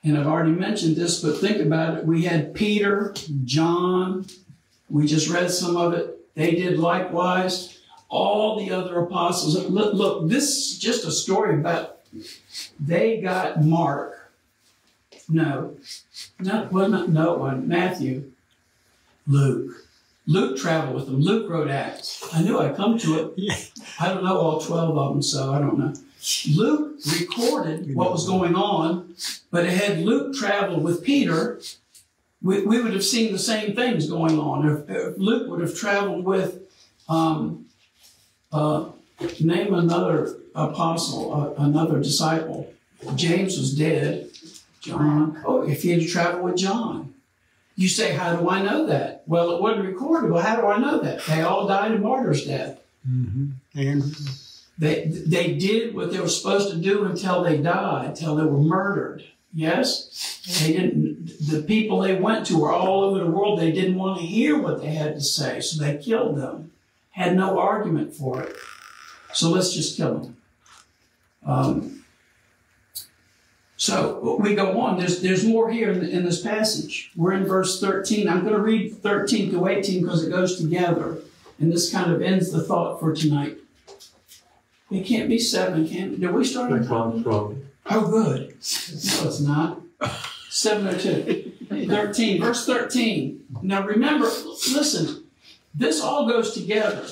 S4: And I've already mentioned this, but think about it. We had Peter, John, we just read some of it. They did likewise. All the other apostles. Look, look this is just a story about they got Mark. No, not, well, not no one, Matthew, Luke. Luke traveled with them. Luke wrote Acts. I knew I'd come to it.
S7: Yeah.
S4: I don't know all 12 of them, so I don't know. Luke recorded what was going on, but had Luke traveled with Peter, we, we would have seen the same things going on. If, if Luke would have traveled with, um, uh, name another apostle, uh, another disciple. James was dead. John. Oh, if he had traveled with John. You say, how do I know that? Well, it wasn't recorded. Well, how do I know that? They all died a martyr's death.
S7: Mm-hmm. And
S4: They, they did what they were supposed to do until they died, until they were murdered. Yes? They didn't, the people they went to were all over the world. They didn't want to hear what they had to say, so they killed them. Had no argument for it. So let's just kill them. Um, so we go on. There's, there's more here in, in this passage. We're in verse 13. I'm going to read 13 to 18 because it goes together. And this kind of ends the thought for tonight. It can't be seven, can it? Did we start on time? Oh, good. So it's not. 702. 13, verse 13. Now remember, listen, this all goes together.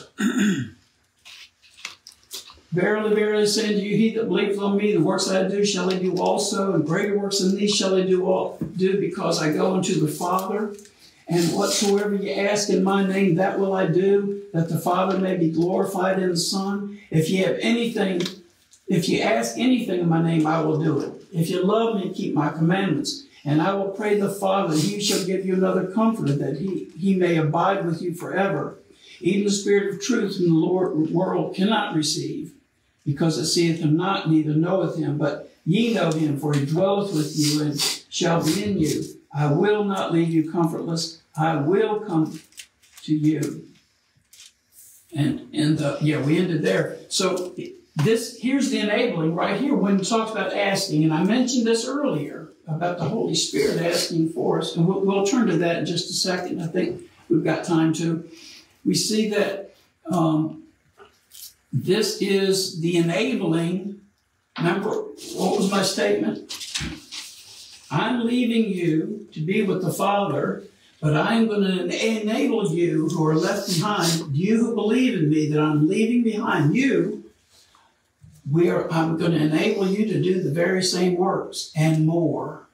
S4: Verily, verily, say unto you, he that believeth on me, the works that I do shall he do also, and greater works than these shall he do all do, because I go unto the Father. And whatsoever ye ask in my name, that will I do, that the Father may be glorified in the Son. If ye have anything, if you ask anything in my name, I will do it. If you love me, keep my commandments. And I will pray the Father, and he shall give you another comforter, that he, he may abide with you forever. Even the Spirit of truth whom the Lord world cannot receive, because it seeth him not, neither knoweth him. But ye know him, for he dwelleth with you and shall be in you. I will not leave you comfortless. I will come to you. And and uh, yeah, we ended there. So this here's the enabling right here when it talks about asking, and I mentioned this earlier about the Holy Spirit asking for us, and we'll, we'll turn to that in just a second. I think we've got time to. We see that um, this is the enabling. Remember, what was my statement? I'm leaving you to be with the Father, but I'm going to enable you who are left behind, you who believe in me, that I'm leaving behind you. Are, I'm going to enable you to do the very same works and more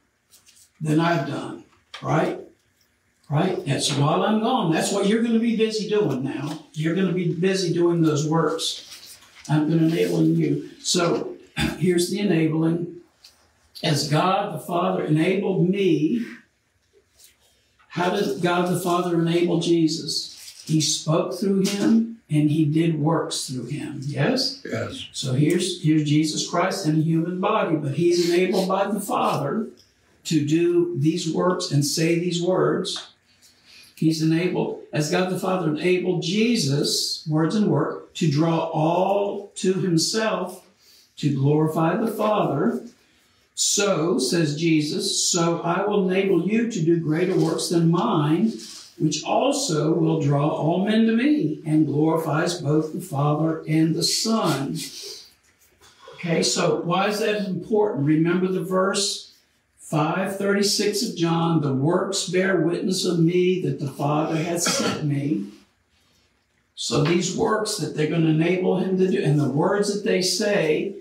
S4: than I've done, right? Right? That's while I'm gone. That's what you're going to be busy doing now. You're going to be busy doing those works. I'm going to enable you. So here's the enabling. As God the Father enabled me, how did God the Father enable Jesus? He spoke through him and he did works through him. Yes?
S6: Yes.
S4: So here's here's Jesus Christ in a human body, but he's enabled by the Father to do these works and say these words. He's enabled, as God the Father enabled Jesus, words and work, to draw all to himself to glorify the Father. So, says Jesus, so I will enable you to do greater works than mine, which also will draw all men to me and glorifies both the Father and the Son. Okay, so why is that important? Remember the verse 536 of John, the works bear witness of me that the Father has sent me. So these works that they're going to enable him to do, and the words that they say,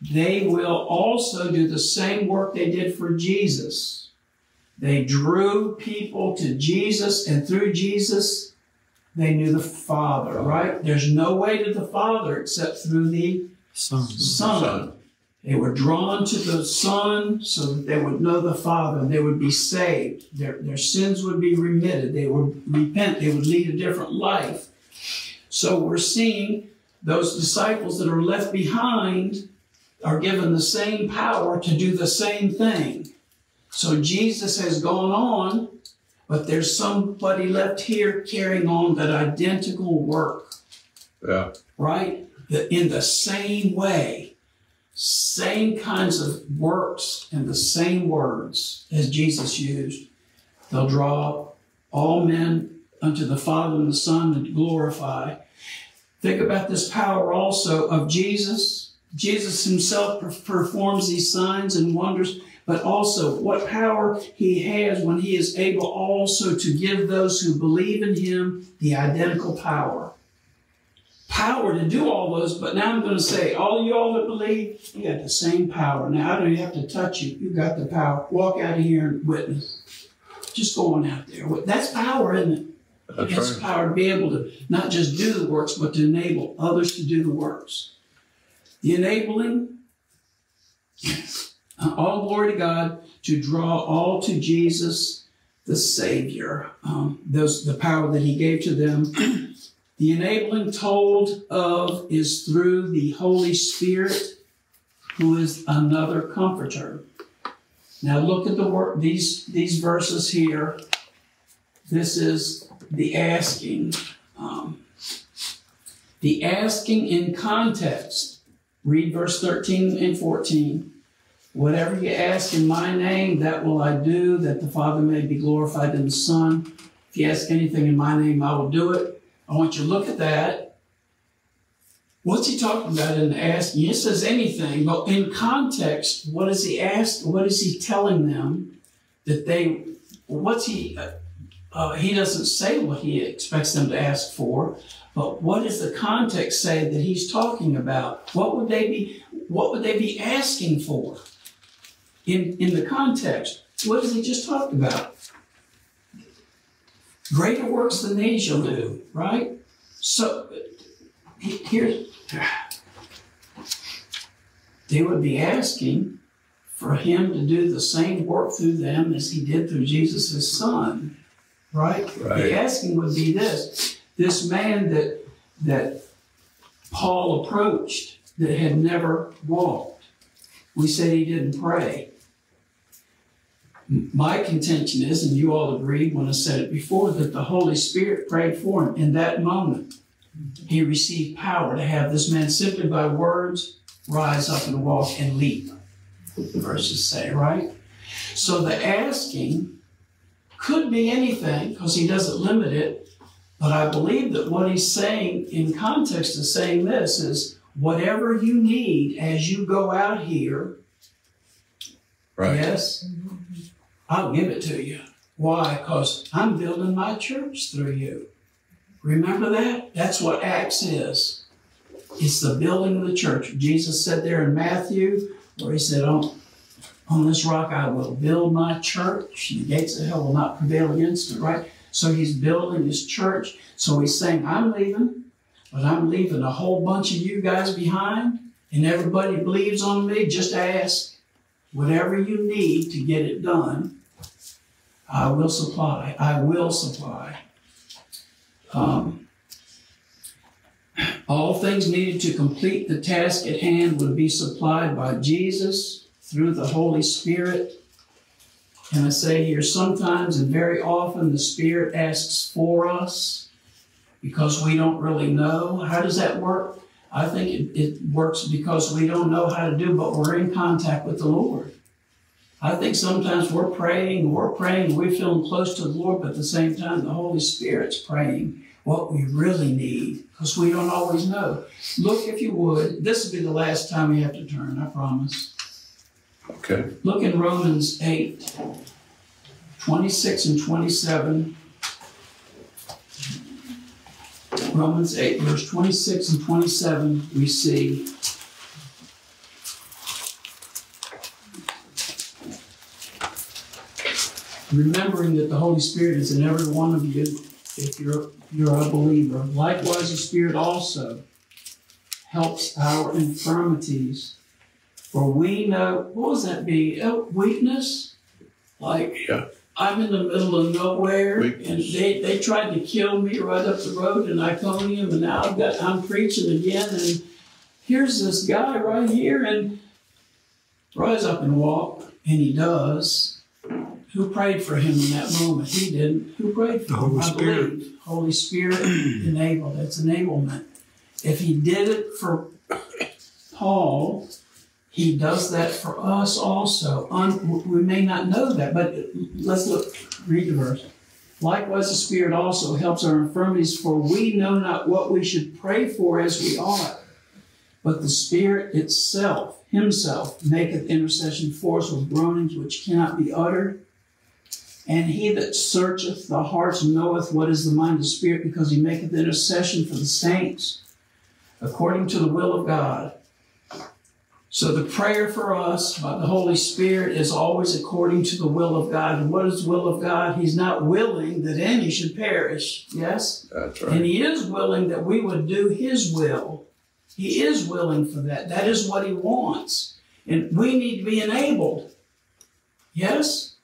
S4: they will also do the same work they did for Jesus. They drew people to Jesus, and through Jesus, they knew the Father, right? There's no way to the Father except through the
S7: Son.
S4: Son.
S6: Son.
S4: They were drawn to the Son so that they would know the Father and they would be saved. Their, their sins would be remitted. They would repent. They would lead a different life. So we're seeing those disciples that are left behind are given the same power to do the same thing. So Jesus has gone on, but there's somebody left here carrying on that identical work
S6: Yeah.
S4: right? The- In the same way, same kinds of works and the same words as Jesus used. They'll draw all men unto the Father and the Son to glorify. Think about this power also of Jesus. Jesus himself performs these signs and wonders, but also what power he has when he is able also to give those who believe in him the identical power power to do all those, but now I'm going to say, all y'all that believe, you got the same power. Now, I don't even have to touch you. You got the power. Walk out of here and witness. Just going out there. That's power, isn't it?
S6: That's
S4: It's
S6: right.
S4: power to be able to not just do the works, but to enable others to do the works. The enabling, all glory to God, to draw all to Jesus, the Savior. Um, those the power that He gave to them. The enabling told of is through the Holy Spirit, who is another comforter. Now look at the word these these verses here. This is the asking. Um, the asking in context. Read verse 13 and 14. Whatever you ask in my name, that will I do, that the Father may be glorified in the Son. If you ask anything in my name, I will do it. I want you to look at that. What's he talking about in the asking? He says anything, but in context, what is he asked? What is he telling them that they? What's he? Uh, uh, he doesn't say what he expects them to ask for, but what does the context say that he's talking about? What would they be? What would they be asking for? In in the context, what has he just talked about? Greater works than these you'll do, right? So here, they would be asking for him to do the same work through them as he did through Jesus' son, right?
S6: Right.
S4: The asking would be this: this man that that Paul approached that had never walked. We said he didn't pray. My contention is, and you all agreed when I said it before, that the Holy Spirit prayed for him in that moment. He received power to have this man simply by words rise up and walk and leap. The verses say, right? So the asking could be anything because he doesn't limit it. But I believe that what he's saying in context is saying this is whatever you need as you go out here,
S6: Right.
S4: yes, I'll give it to you. Why? Because I'm building my church through you. Remember that? That's what Acts is. It's the building of the church. Jesus said there in Matthew, where he said, On, on this rock I will build my church, and the gates of hell will not prevail against it, right? So he's building his church. So he's saying, I'm leaving. but I'm leaving a whole bunch of you guys behind, and everybody believes on me. Just ask whatever you need to get it done. I will supply. I will supply. Um, all things needed to complete the task at hand would be supplied by Jesus through the Holy Spirit. And I say here, sometimes and very often the Spirit asks for us because we don't really know. How does that work? I think it, it works because we don't know how to do, but we're in contact with the Lord. I think sometimes we're praying, we're praying, we're feeling close to the Lord, but at the same time, the Holy Spirit's praying what we really need because we don't always know. Look, if you would, this will be the last time you have to turn, I promise.
S6: Okay.
S4: Look in Romans 8, 26 and 27. Romans 8, verse 26 and 27, we see. Remembering that the Holy Spirit is in every one of you, if you're, you're a believer. Likewise, the Spirit also helps our infirmities. For we know, what was that be? Uh, weakness? Like,
S6: Yeah.
S4: I'm in the middle of nowhere, and they, they tried to kill me right up the road in Iconium, and now I've got, I'm preaching again, and here's this guy right here, and rise up and walk, and he does. Who prayed for him in that moment? He didn't. Who prayed for
S7: The
S4: him?
S7: Holy
S4: I
S7: Spirit.
S4: believe. Holy Spirit enabled. That's enablement. If he did it for Paul, he does that for us also. Un- we may not know that, but let's look, read the verse. Likewise, the Spirit also helps our infirmities, for we know not what we should pray for as we ought. But the Spirit itself, Himself, maketh intercession for us with groanings which cannot be uttered. And he that searcheth the hearts knoweth what is the mind of the Spirit, because he maketh intercession for the saints according to the will of God. So the prayer for us by the Holy Spirit is always according to the will of God. And what is the will of God? He's not willing that any should perish. Yes?
S6: That's
S4: And he is willing that we would do his will. He is willing for that. That is what he wants. And we need to be enabled. Yes?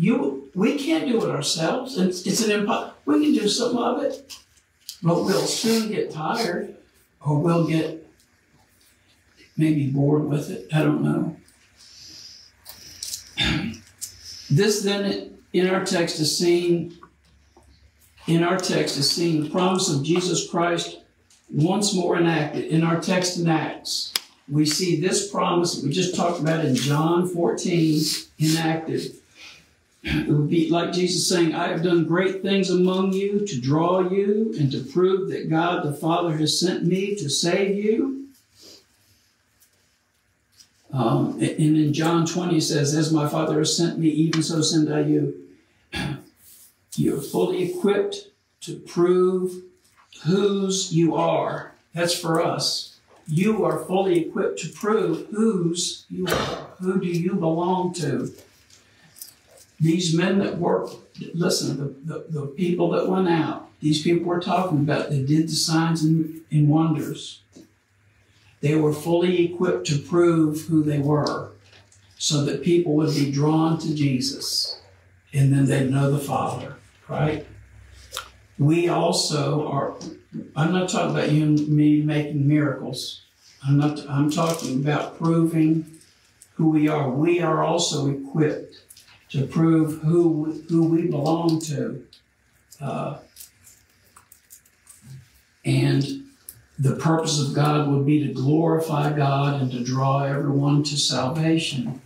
S4: You, we can't do it ourselves. It's, it's an impo- We can do some of it, but we'll soon get tired or we'll get maybe bored with it. I don't know. This then in our text is seen in our text is seen the promise of Jesus Christ once more enacted. In our text in Acts, we see this promise that we just talked about in John 14 enacted. It would be like Jesus saying, I have done great things among you to draw you and to prove that God the Father has sent me to save you. Um, and in John 20 it says, As my Father has sent me, even so send I you. You're fully equipped to prove whose you are. That's for us. You are fully equipped to prove whose you are. Who do you belong to? These men that worked, listen, the, the, the people that went out, these people we're talking about, they did the signs and, and wonders, they were fully equipped to prove who they were so that people would be drawn to Jesus and then they'd know the Father, right? We also are, I'm not talking about you and me making miracles. I'm not, I'm talking about proving who we are. We are also equipped to prove who, who we belong to. Uh, and the purpose of God would be to glorify God and to draw everyone to salvation.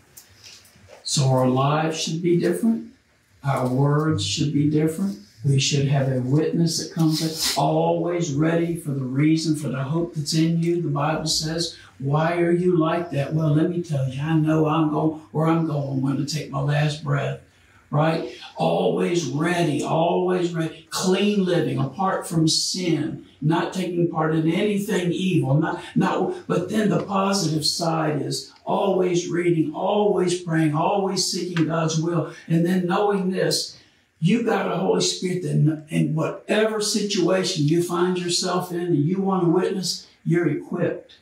S4: So our lives should be different. Our words should be different. We should have a witness that comes that's always ready for the reason, for the hope that's in you. The Bible says, Why are you like that? Well, let me tell you, I know I'm going where I'm going when to take my last breath. Right? Always ready, always ready. Clean living, apart from sin, not taking part in anything evil. Not, not, but then the positive side is always reading, always praying, always seeking God's will, and then knowing this You got a Holy Spirit that in whatever situation you find yourself in and you want to witness, you're equipped.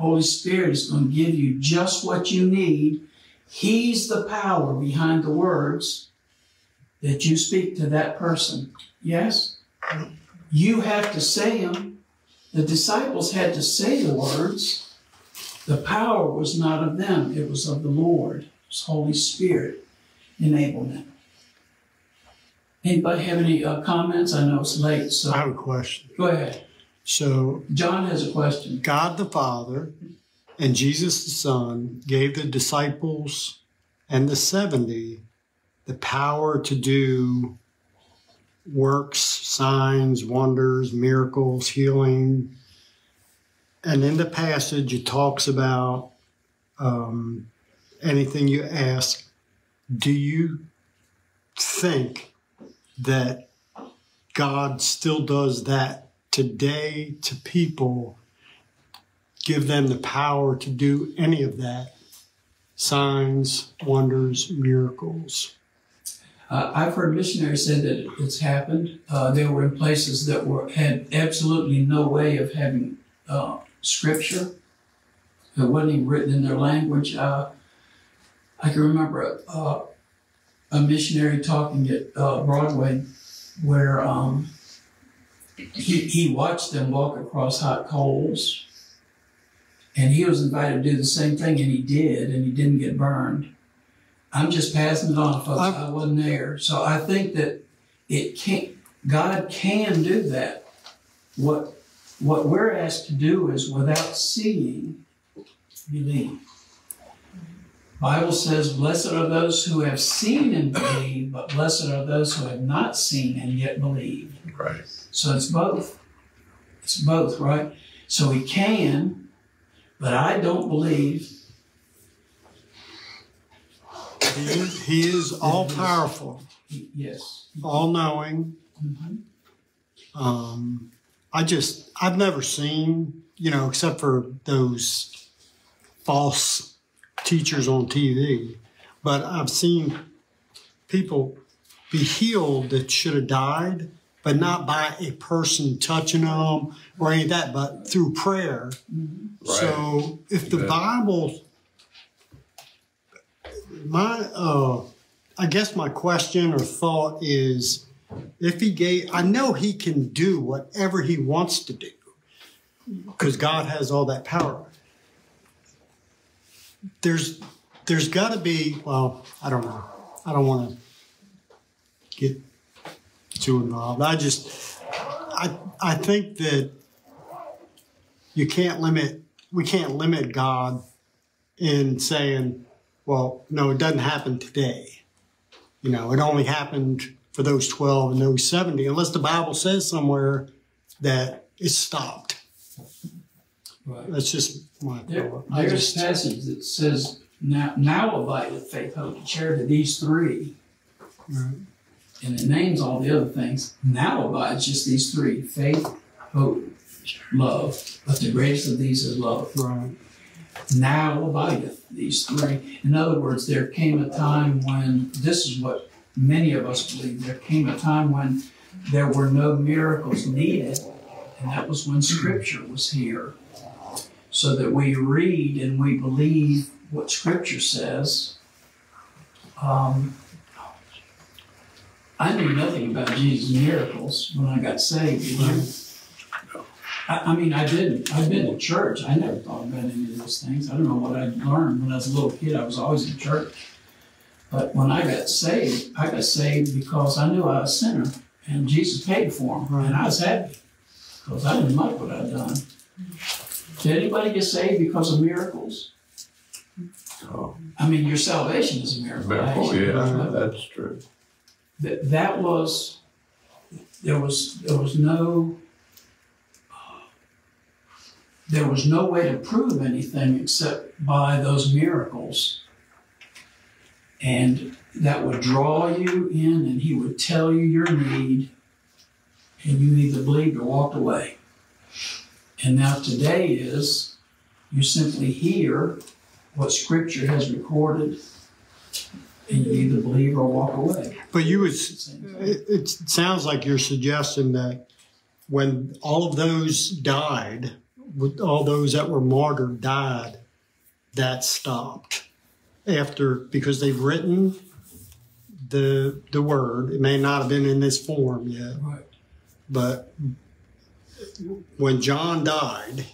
S4: Holy Spirit is going to give you just what you need. He's the power behind the words that you speak to that person. Yes? You have to say them. The disciples had to say the words. The power was not of them, it was of the Lord. His Holy Spirit enabled them. Anybody have any uh, comments? I know it's late, so.
S7: I have a question.
S4: go ahead.
S7: So
S4: John has a question.
S7: God the Father and Jesus the Son gave the disciples and the 70 the power to do works, signs, wonders, miracles, healing. And in the passage, it talks about um, anything you ask. Do you think that God still does that today to people? Give them the power to do any of that signs, wonders, miracles.
S4: Uh, I've heard missionaries say that it's happened. Uh, they were in places that were had absolutely no way of having uh, scripture. It wasn't even written in their language. I can remember uh, a missionary talking at uh, Broadway where um, he, he watched them walk across hot coals. And he was invited to do the same thing, and he did, and he didn't get burned. I'm just passing it on, folks.
S7: I'm-
S4: I wasn't there. So I think that it can God can do that. What what we're asked to do is without seeing, believe. Bible says, Blessed are those who have seen and believe, but blessed are those who have not seen and yet believe.
S6: Right.
S4: So it's both. It's both, right? So he can, but I don't believe
S7: He is, he is all powerful,
S4: yes.
S7: all knowing.
S4: Mhm.
S7: Um, I just, I've never seen, you know, except for those false teachers on TV, but I've seen people be healed that should have died, but not by a person touching them or any of that, but through prayer. So if the
S6: Yeah.
S7: Bible, my, uh, I guess my question or thought is, if he gave, I know he can do whatever he wants to do, because God has all that power. There's, there's got to be, well, I don't know. I don't want to get too involved. I just, I, I think that you can't limit, we can't limit God in saying, well, no, it doesn't happen today. You know, it only happened for those 12 and those 70, unless the Bible says somewhere that it's stopped.
S4: Right.
S7: That's just my
S4: There,
S7: thought. I
S4: there's
S7: just,
S4: a passage that says, now, now abideth faith, hope, and charity, to these three.
S7: Right.
S4: And it names all the other things. Now abides just these three faith, hope, love. But the greatest of these is love.
S7: right.
S4: Now abideth these three. In other words, there came a time when, this is what many of us believe, there came a time when there were no miracles needed, and that was when Scripture was here. So that we read and we believe what Scripture says. Um, I knew nothing about Jesus' miracles when I got saved. Did you? I, I mean, I didn't. I've been to church. I never thought about any of those things. I don't know what I'd learned when I was a little kid. I was always in church. But when I got saved, I got saved because I knew I was a sinner and Jesus paid for them. And I was happy because I didn't like what I'd done. Did anybody get saved because of miracles?
S6: Oh,
S4: I mean, your salvation is a miracle.
S6: Oh,
S4: miracle,
S6: yeah, that's true.
S4: That that was there was there was no there was no way to prove anything except by those miracles and that would draw you in and he would tell you your need and you either believed or walked away and now today is you simply hear what scripture has recorded And you either believe or walk away.
S7: But you would,
S4: It's the same thing.
S7: it, it sounds like you're suggesting that when all of those died, with all those that were martyred died, that stopped after because they've written the the word. It may not have been in this form yet,
S4: Right.
S7: but when John died,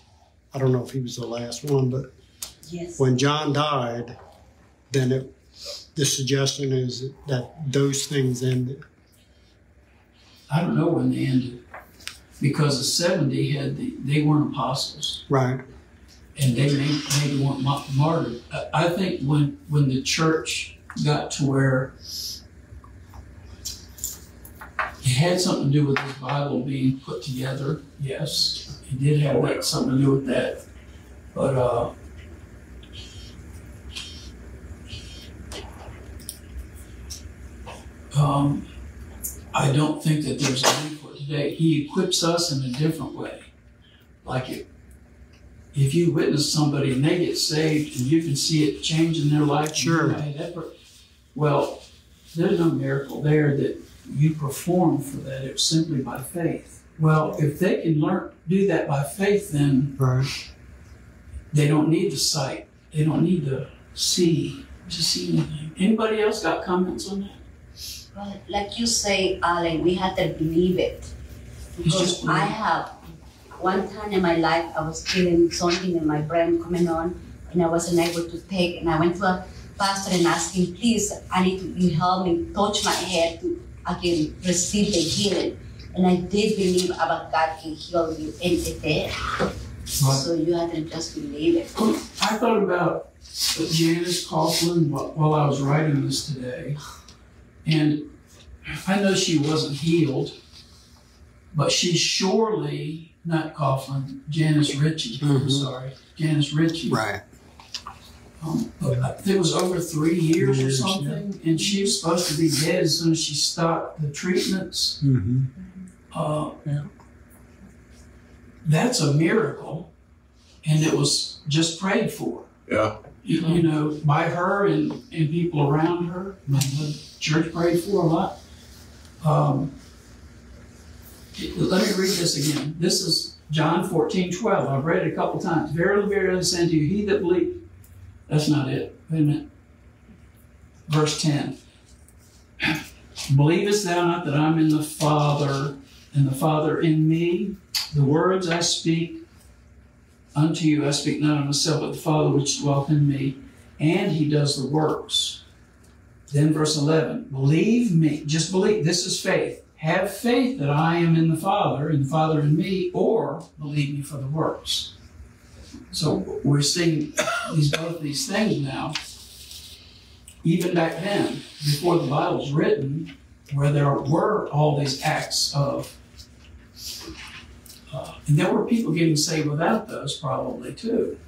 S7: I don't know if he was the last one, but
S8: Yes.
S7: when John died, then it, the suggestion is that those things ended.
S4: I don't know when they ended. Because the 70 had the, they weren't apostles.
S7: Right.
S4: and they may, maybe weren't martyred. I, think when when the church got to where it had something to do with this Bible being put together, yes, it did have that, something to do with that. But uh, um, I don't think that there's a need for it today. He equips us in a different way. Like it, if you witness somebody and they get saved and you can see it changing their life,
S7: Sure.
S4: know, that per- well, there's no miracle there that you perform for that. It's simply by faith. Well, if they can learn do that by faith, then
S7: Right.
S4: they don't need the sight. They don't need to see to see anything. Anybody else got comments on that?
S10: Well, like you say, Alan, we have to believe it. Because I have, one time in my life, I was feeling something in my brain coming on, and I wasn't able to take, and I went to a pastor and asked him, please, I need to, you help me touch my head to, again, receive the healing. And I did believe about God can heal you anything. So you had to just believe it.
S4: I thought about uh, Janice Coughlin while I was writing this today. And I know she wasn't healed, but she surely, not Coughlin, Janice Ritchie, I'm
S7: Mhm.
S4: sorry, Janice Ritchie.
S7: Right.
S4: Um, but I think it was over three years or
S7: Years, yeah.
S4: something, and she was supposed to be dead as soon as she stopped the treatments.
S7: Mm-hmm.
S4: Uh,
S7: Yeah.
S4: That's a miracle, and it was just prayed for.
S1: Yeah.
S4: You, you know, by her and, and people around her. and The church prayed for a lot. Um, let me read this again. This is John 14, 12. I've read it a couple times. Verily, verily, I say unto you, he that believes. That's not it. Wait a minute. Verse 10. Believest thou not that I'm in the Father, and the Father in me? The words I speak unto you, I speak not of myself, but the Father which dwelleth in me, and he does the works. Then verse 11, believe me, just believe, this is faith. Have faith that I am in the Father, and the Father in me, or believe me for the works. So we're seeing these both these things now. Even back then, before the Bible's written, where there were all these acts of uh, and there were people getting saved without those, probably too.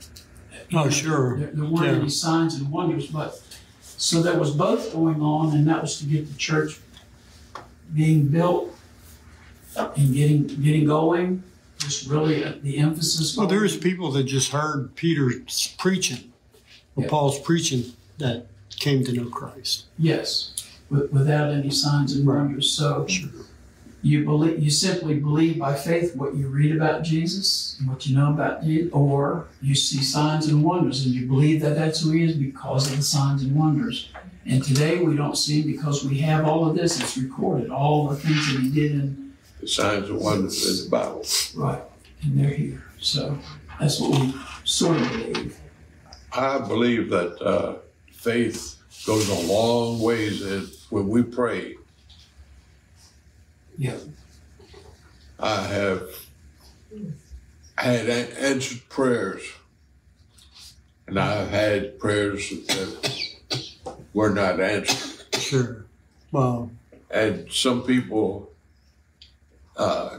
S7: Oh, sure.
S4: There, there weren't
S7: Yeah.
S4: any signs and wonders, but so there was both going on, and that was to get the church being built and getting getting going. Just really the emphasis.
S7: Well, there was people that just heard Peter's preaching, or
S4: Yeah.
S7: Paul's preaching, that came to know Christ.
S4: yes, with, without any signs and wonders. So
S7: Sure.
S4: You believe you simply believe by faith what you read about Jesus and what you know about Jesus, or you see signs and wonders and you believe that that's who he is because of the signs and wonders. And today we don't see him because we have all of this. It's recorded, all the things that he did, and
S1: The signs and wonders in the Bible.
S4: right, and they're here. So that's what we sort of believe.
S1: I believe that uh, faith goes a long ways in when we pray.
S4: Yeah.
S1: I have had answered prayers, and I've had prayers that were not answered.
S7: Sure. Well,
S1: And some people uh,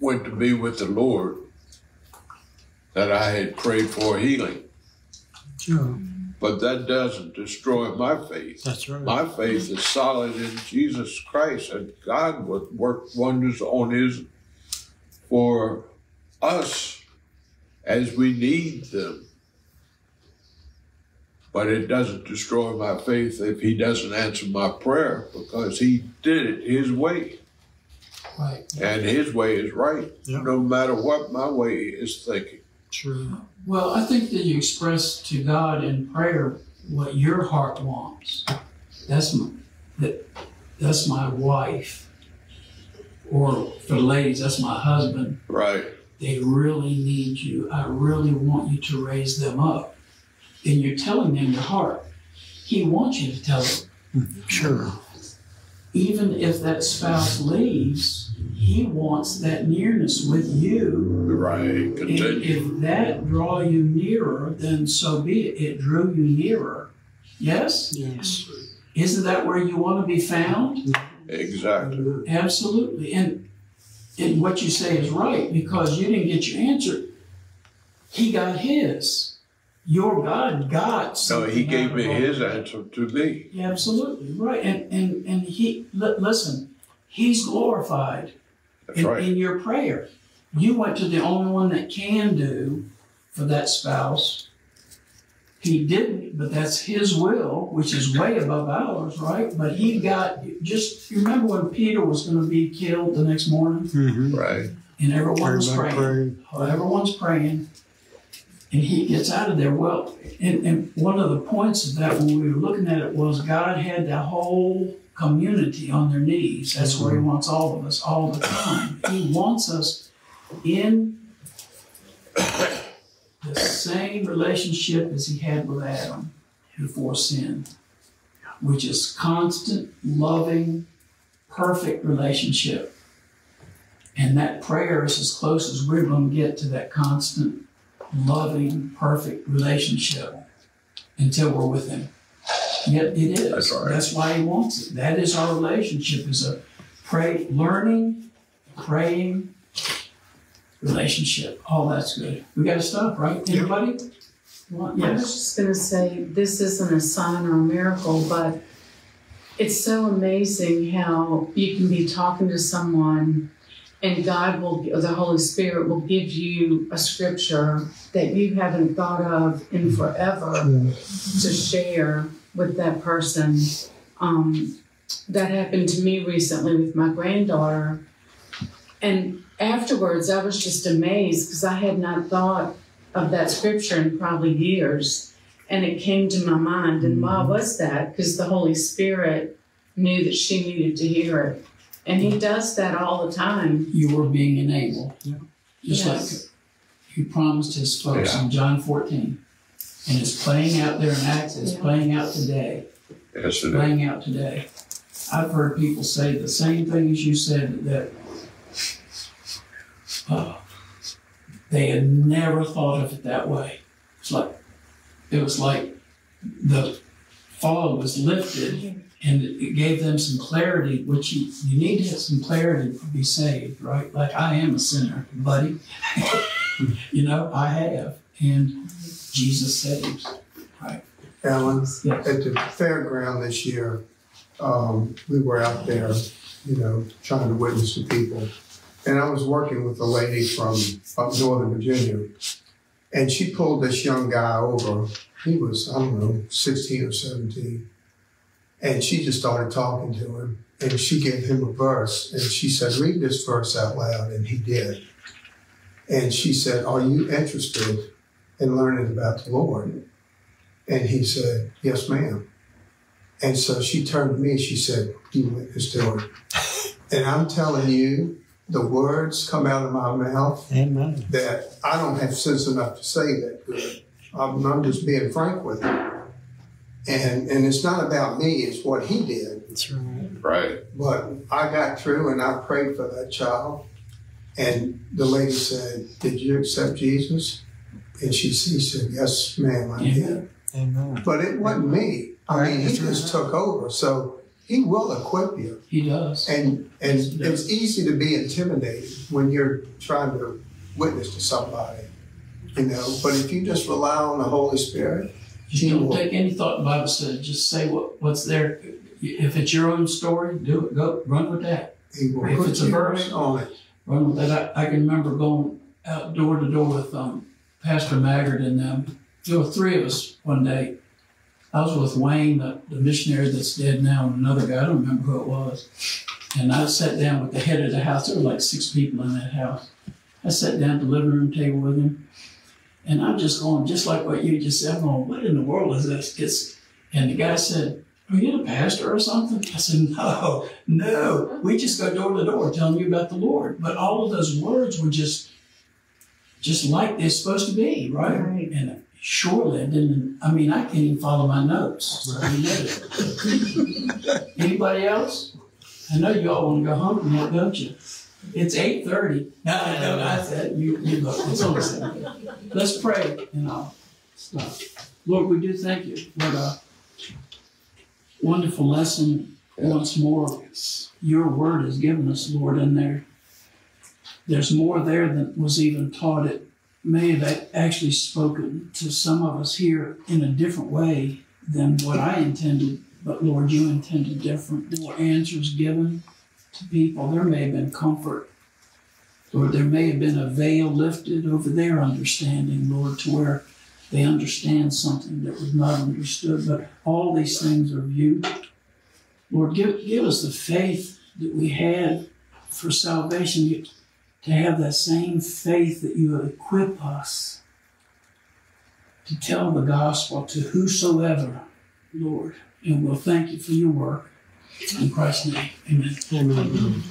S1: went to be with the Lord that I had prayed for healing,
S7: sure.
S1: But that doesn't destroy my faith.
S7: That's right.
S1: My faith is solid in Jesus Christ, and God would work wonders on His for us as we need them. But it doesn't destroy my faith if he doesn't answer my prayer because he did it his way.
S4: Right.
S1: And his way is right,
S7: Yeah.
S1: no matter what my way is thinking.
S7: True.
S4: Well, I think that you express to God in prayer what your heart wants. That's my, that, that's my wife. Or for the ladies, that's my husband.
S1: Right.
S4: They really need you. I really want you to raise them up. And you're telling them your heart. He wants you to tell them.
S7: Sure.
S4: Even if that spouse leaves, he wants that nearness with you.
S1: Right.
S4: And if that draw you nearer, then so be it. It drew you nearer. Yes?
S7: Yes.
S4: Isn't that where you want to be found?
S1: Exactly.
S4: Absolutely. And and what you say is right because you didn't get your answer. He got his. Your God got
S1: So
S4: something
S1: he gave me his
S4: that.
S1: answer to me.
S4: Yeah, absolutely right. And and and he li- listen. He's glorified
S1: That's
S4: in,
S1: right.
S4: in your prayer. You went to the only one that can do for that spouse. He didn't, but that's his will, which is way above ours, right? But he got just you remember when Peter was going to be killed the next morning,
S7: Mm-hmm.
S1: Right.
S4: and everyone was
S7: Everybody
S4: praying.
S7: pray.
S4: Everyone's praying, and he gets out of there. Well, and, and one of the points of that when we were looking at it was God had the whole community on their knees. That's where He wants all of us all the time. He wants us in the same relationship as He had with Adam before sin, which is constant, loving, perfect relationship. And that prayer is as close as we're going to get to that constant, loving, perfect relationship until we're with Him. Yet it is.
S1: That's right.
S4: That's why He wants it. That is our relationship. Is a pray, learning, praying relationship. All that's good. We got to stop, right?
S7: Yeah.
S4: Anybody? Want-
S3: I was just gonna say, this isn't a sign or a miracle, but it's so amazing how you can be talking to someone and God will, or the Holy Spirit will give you a scripture that you haven't thought of in forever to share with that person. Um, that happened to me recently with my granddaughter. And afterwards, I was just amazed because I had not thought of that scripture in probably years. And it came to my mind. And why was that? Because the Holy Spirit knew that she needed to hear it. And He does that all the time.
S4: You were being enabled.
S7: Yeah.
S4: Just like
S3: Yes.
S4: he promised his folks
S1: Yeah.
S4: in John 14. And it's playing out there in Acts, it's
S3: Yeah.
S4: playing out today.
S1: Yes, it is.
S4: Playing out today. I've heard people say the same thing as you said that uh, they had never thought of it that way. It's like it was like the fog was lifted and it gave them some clarity, which you, you need to have some clarity to be saved, right? Like I am a sinner, buddy. you know, I have. And Jesus saves.
S11: Alan,
S4: Yes.
S11: at the fairground this year, um, we were out there, you know, trying to witness to people. And I was working with a lady from up northern Virginia. And she pulled this young guy over. He was, I don't know, 16 or 17. And she just started talking to him. And she gave him a verse. And she said, Read this verse out loud. And he did. And she said, Are you interested in learning about the Lord? And he said, Yes, ma'am. And so she turned to me and she said, You witness to her. And I'm telling you, the words come out of my mouth
S7: Amen.
S11: that I don't have sense enough to say that good. I'm, I'm just being frank with you. And and it's not about me, it's what he did.
S7: That's right.
S1: Right.
S11: But I got through and I prayed for that child. And the lady said, Did you accept Jesus? And she, she said, Yes, ma'am, I did.
S4: Amen.
S7: Amen.
S11: But it wasn't me. I mean, he just took over. So he will equip you.
S4: He does.
S11: And and it's easy to be intimidated when you're trying to witness to somebody. You know, but if you just rely on the Holy Spirit,
S4: Just don't take any thought the Bible says. Just say what, what's there. If it's your own story, do it. Go run with that.
S11: he will
S4: If it's a verse-
S11: right on it.
S4: Run with that. I, I can remember going out door to door with um, Pastor Maggard and them. There were three of us one day, I was with Wayne, the, the missionary that's dead now, and another guy, I don't remember who it was. And I sat down with the head of the house. There were like six people in that house. I sat down at the living room table with him. And I'm just going, just like what you just said, I'm going, what in the world is this? It's, and the guy said, Are you the pastor or something? I said, No, no. We just go door to door telling you about the Lord. But all of those words were just just like they're supposed to be, right?
S3: Right.
S4: And surely I didn't I mean I can't even follow my notes. So I did it. Anybody else? I know you all want to go home now, don't you? It's eight thirty. No, no, I said you you look, it's only seven. Let's pray and I'll stop. Lord, we do thank you. What a wonderful lesson once more. Your word has given us, Lord, in there. There's more there than was even taught. It may have actually spoken to some of us here in a different way than what I intended, but Lord, you intended different. There were answers given to people. There may have been comfort. Lord, there may have been a veil lifted over their understanding, Lord, to where they understand something that was not understood. But all these things are you. Lord, give, give us the faith that we had for salvation, to have that same faith that you equip us to tell the gospel to whosoever, Lord. And we'll thank you for your work. In Christ's name, amen.
S7: Amen.